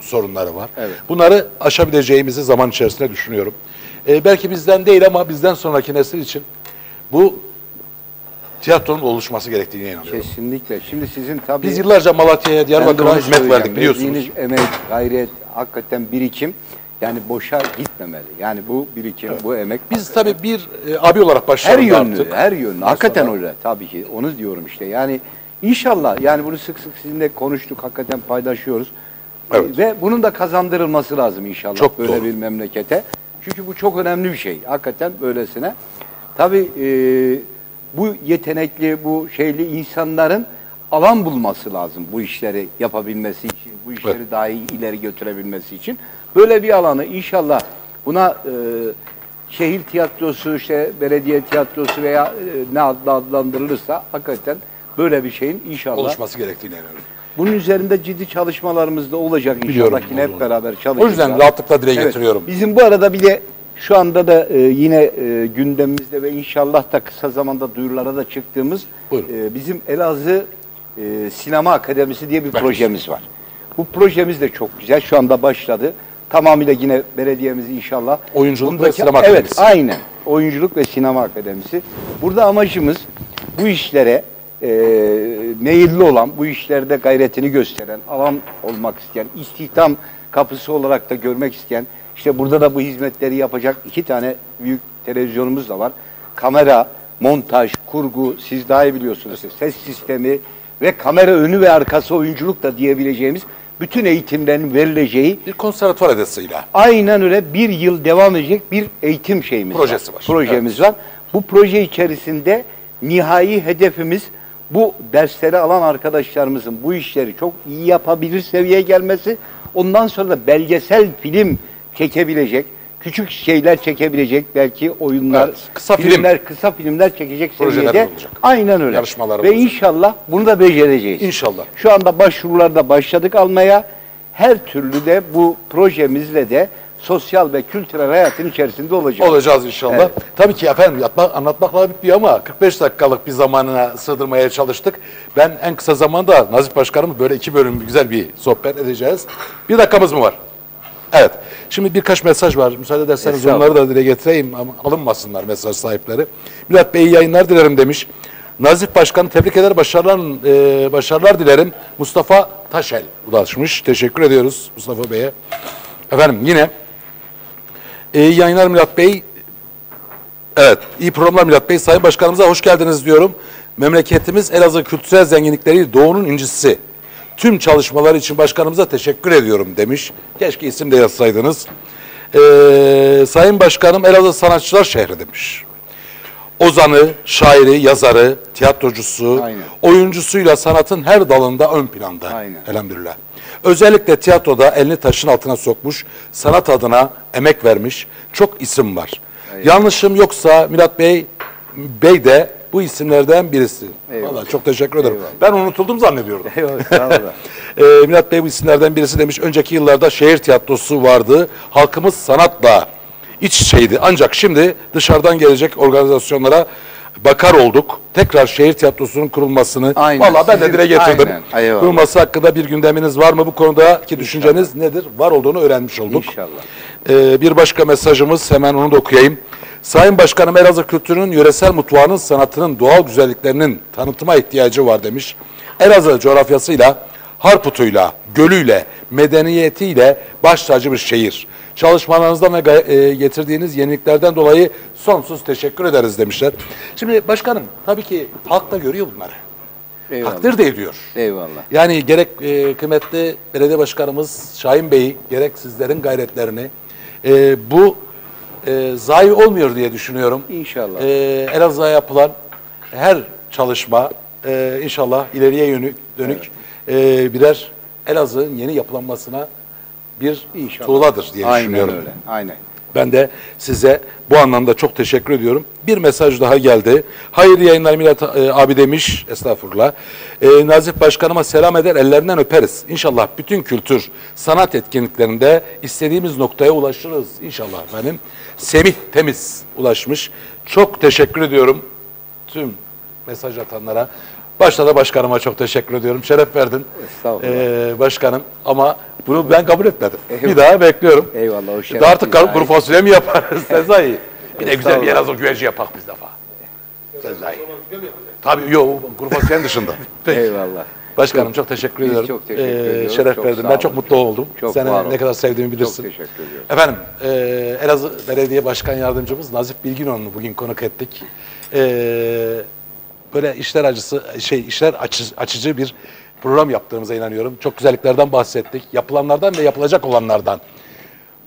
sorunları var. Evet. Bunları aşabileceğimizi zaman içerisinde düşünüyorum. E, belki bizden değil ama bizden sonraki nesil için bu tiyatronun oluşması gerektiğine inanıyorum. Kesinlikle. Şimdi sizin tabii Biz yıllarca Malatya'ya, Diyarbakır'a hizmet verdik biliyorsunuz. Verdiğiniz emek, gayret, hakikaten birikim yani boşa gitmemeli. Yani bu birikim, bu emek Biz tabii bir e, abi olarak her başlayalım yönlü, artık. her yönlü. Ondan Hakikaten sonra- öyle tabii ki. Onu diyorum işte. Yani inşallah yani bunu sık sık sizinle konuştuk, hakikaten paylaşıyoruz. Evet. Ve bunun da kazandırılması lazım inşallah Çok böyle doğru. bir memlekete. Çünkü bu çok önemli bir şey. Hakikaten böylesine. Tabii e, bu yetenekli, bu şeyli insanların alan bulması lazım bu işleri yapabilmesi için, bu işleri Evet. daha iyi ileri götürebilmesi için. Böyle bir alanı inşallah buna e, şehir tiyatrosu, işte belediye tiyatrosu veya e, ne adla adlandırılırsa hakikaten böyle bir şeyin inşallah oluşması gerektiğine inanıyorum. bunun üzerinde ciddi çalışmalarımız da olacak Biliyorum, inşallah. Yine hep beraber O çalışacağız. yüzden rahatlıkla dile getiriyorum. Bizim bu arada bir de şu anda da e, yine e, gündemimizde ve inşallah da kısa zamanda duyurulara da çıktığımız Buyurun. e, bizim Elazığ e, Sinema Akademisi diye bir Evet. projemiz var. Bu projemiz de çok güzel. Şu anda başladı. Tamamıyla yine belediyemiz inşallah. Oyunculuk ve Sinema evet, Akademisi. aynen. Oyunculuk ve Sinema Akademisi. Burada amacımız bu işlere e, meyilli olan, bu işlerde gayretini gösteren, alan olmak isteyen, istihdam kapısı olarak da görmek isteyen, işte burada da bu hizmetleri yapacak iki tane büyük televizyonumuz da var. Kamera, montaj, kurgu, siz daha iyi biliyorsunuz. Ses sistemi ve kamera önü ve arkası oyunculuk da diyebileceğimiz bütün eğitimlerin verileceği Bir konservatuvar edasıyla. Aynen öyle bir yıl devam edecek bir eğitim şeyimiz Projesi var. Projemiz var. Bu proje içerisinde nihai hedefimiz bu dersleri alan arkadaşlarımızın bu işleri çok iyi yapabilir seviyeye gelmesi. Ondan sonra da belgesel film çekebilecek küçük şeyler çekebilecek belki oyunlar, Evet, kısa film. filmler, kısa filmler çekecek Projeler seviyede. olacak. Aynen öyle. Yarışmalar Ve olacak. inşallah bunu da becereceğiz. İnşallah. Şu anda başvurularda başladık almaya. Her türlü de bu projemizle de sosyal ve kültürel hayatın içerisinde olacağız. Olacağız inşallah. Evet. Tabii ki efendim yatma, anlatmakla bitmiyor ama 45 dakikalık bir zamanına sığdırmaya çalıştık. Ben en kısa zamanda Nazif Başkanım böyle iki bölüm güzel bir sohbet edeceğiz. Bir dakikamız mı var? Evet. Şimdi birkaç mesaj var. Müsaade ederseniz onları da dile getireyim ama alınmasınlar mesaj sahipleri. Murat Bey iyi yayınlar dilerim demiş. Nazif Başkanı tebrik eder, başarılar, e, başarılar dilerim. Mustafa Taşel ulaşmış. Teşekkür ediyoruz Mustafa Bey'e. Efendim yine e, iyi yayınlar Murat Bey. Evet, iyi programlar Murat Bey. Sayın Başkanımıza hoş geldiniz diyorum. Memleketimiz Elazığ kültürel zenginlikleri doğunun incisi. Tüm çalışmalar için başkanımıza teşekkür ediyorum demiş. Keşke isim de yazsaydınız. Ee, Sayın Başkanım Elazığ Sanatçılar Şehri demiş. Ozanı, şairi, yazarı, tiyatrocusu, Aynen. oyuncusuyla sanatın her dalında ön planda. Aynen. Elhamdülillah. Özellikle tiyatroda elini taşın altına sokmuş, sanat adına emek vermiş çok isim var. Yanlışım yoksa Milat Bey Bey de bu isimlerden birisi. Eyvallah. Vallahi çok teşekkür ederim. Eyvallah. Ben unutuldum zannediyordum. Eyvallah. Ee, Milat Bey bu isimlerden birisi demiş. Önceki yıllarda şehir tiyatrosu vardı. Halkımız sanatla iç içeydi. Ancak şimdi dışarıdan gelecek organizasyonlara bakar olduk. Tekrar şehir tiyatrosunun kurulmasını Aynen. Vallahi ben de dile getirdim. Aynen. Kurulması hakkında bir gündeminiz var mı? Bu konudaki düşünceniz nedir? Var olduğunu öğrenmiş olduk. İnşallah. Ee, bir başka mesajımız hemen onu da okuyayım. Sayın Başkanım Elazığ kültürünün, yöresel mutfağının, sanatının, doğal güzelliklerinin tanıtıma ihtiyacı var demiş. Elazığ coğrafyasıyla, Harput'uyla, gölüyle, medeniyetiyle baş tacı bir şehir. Çalışmalarınızdan ve e, getirdiğiniz yeniliklerden dolayı sonsuz teşekkür ederiz demişler. Şimdi başkanım tabii ki halk da görüyor bunları. Eyvallah. Takdir de ediyor. Eyvallah. Yani gerek e, kıymetli belediye başkanımız Şahin Bey, gerek sizlerin gayretlerini e, bu e, zayi olmuyor diye düşünüyorum. İnşallah. E, Elazığ'a yapılan her çalışma e, inşallah ileriye yönük, dönük e, birer Elazığ'ın yeni yapılanmasına bir İnşallah. tuğladır diye Aynen düşünüyorum. öyle. Aynen. Ben de size bu anlamda çok teşekkür ediyorum. Bir mesaj daha geldi. Hayırlı yayınlar Milat e, abi demiş. Estağfurullah. E, Nazif Başkanıma selam eder, ellerinden öperiz. İnşallah bütün kültür, sanat etkinliklerinde istediğimiz noktaya ulaşırız. İnşallah efendim. Semih Temiz ulaşmış. Çok teşekkür ediyorum tüm mesaj atanlara. Başta da başkanıma çok teşekkür ediyorum. Şeref verdin. Estağfurullah. E, başkanım. Ama bunu ben kabul etmedim. Bir Eyvallah. daha bekliyorum. Eyvallah, o şeref Daha artık bize kuru fasulye mi yaparız Sezai? Bir de güzel bir Estağfurullah. Elazığ güveci yapak biz defa. Sezai. Tabii yok kuru fasulyenin dışında. Peki. Eyvallah. Başkanım çok teşekkür Biz ediyorum. çok teşekkür Ee, ediyoruz. Şeref Çok verdin. Ben çok mutlu oldum. Çok Seni ne kadar sevdiğimi bilirsin. Çok teşekkür ediyorum. Efendim, e, Elazığ Belediye Başkan Yardımcımız Nazif Bilginoğlu'nu bugün konuk ettik. E, böyle işler acısı, şey işler açı, açıcı bir program yaptığımıza inanıyorum. Çok güzelliklerden bahsettik. Yapılanlardan ve yapılacak olanlardan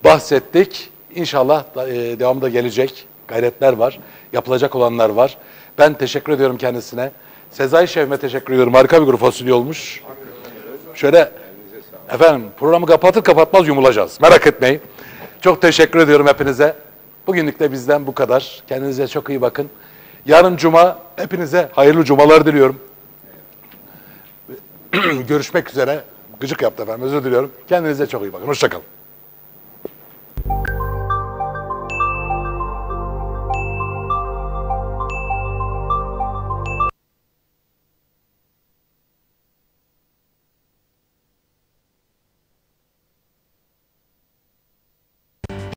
bahsettik. İnşallah e, devamı da gelecek. Gayretler var. Yapılacak olanlar var. Ben teşekkür ediyorum kendisine. Sezai Şef'ime teşekkür ediyorum. Harika bir kuru fasulye olmuş. Şöyle efendim programı kapatır kapatmaz yumulacağız. Merak etmeyin. Çok teşekkür ediyorum hepinize. Bugünlük de bizden bu kadar. Kendinize çok iyi bakın. Yarın cuma hepinize hayırlı cumalar diliyorum. Görüşmek üzere. Gıcık yaptı efendim özür diliyorum. Kendinize çok iyi bakın. Hoşçakalın.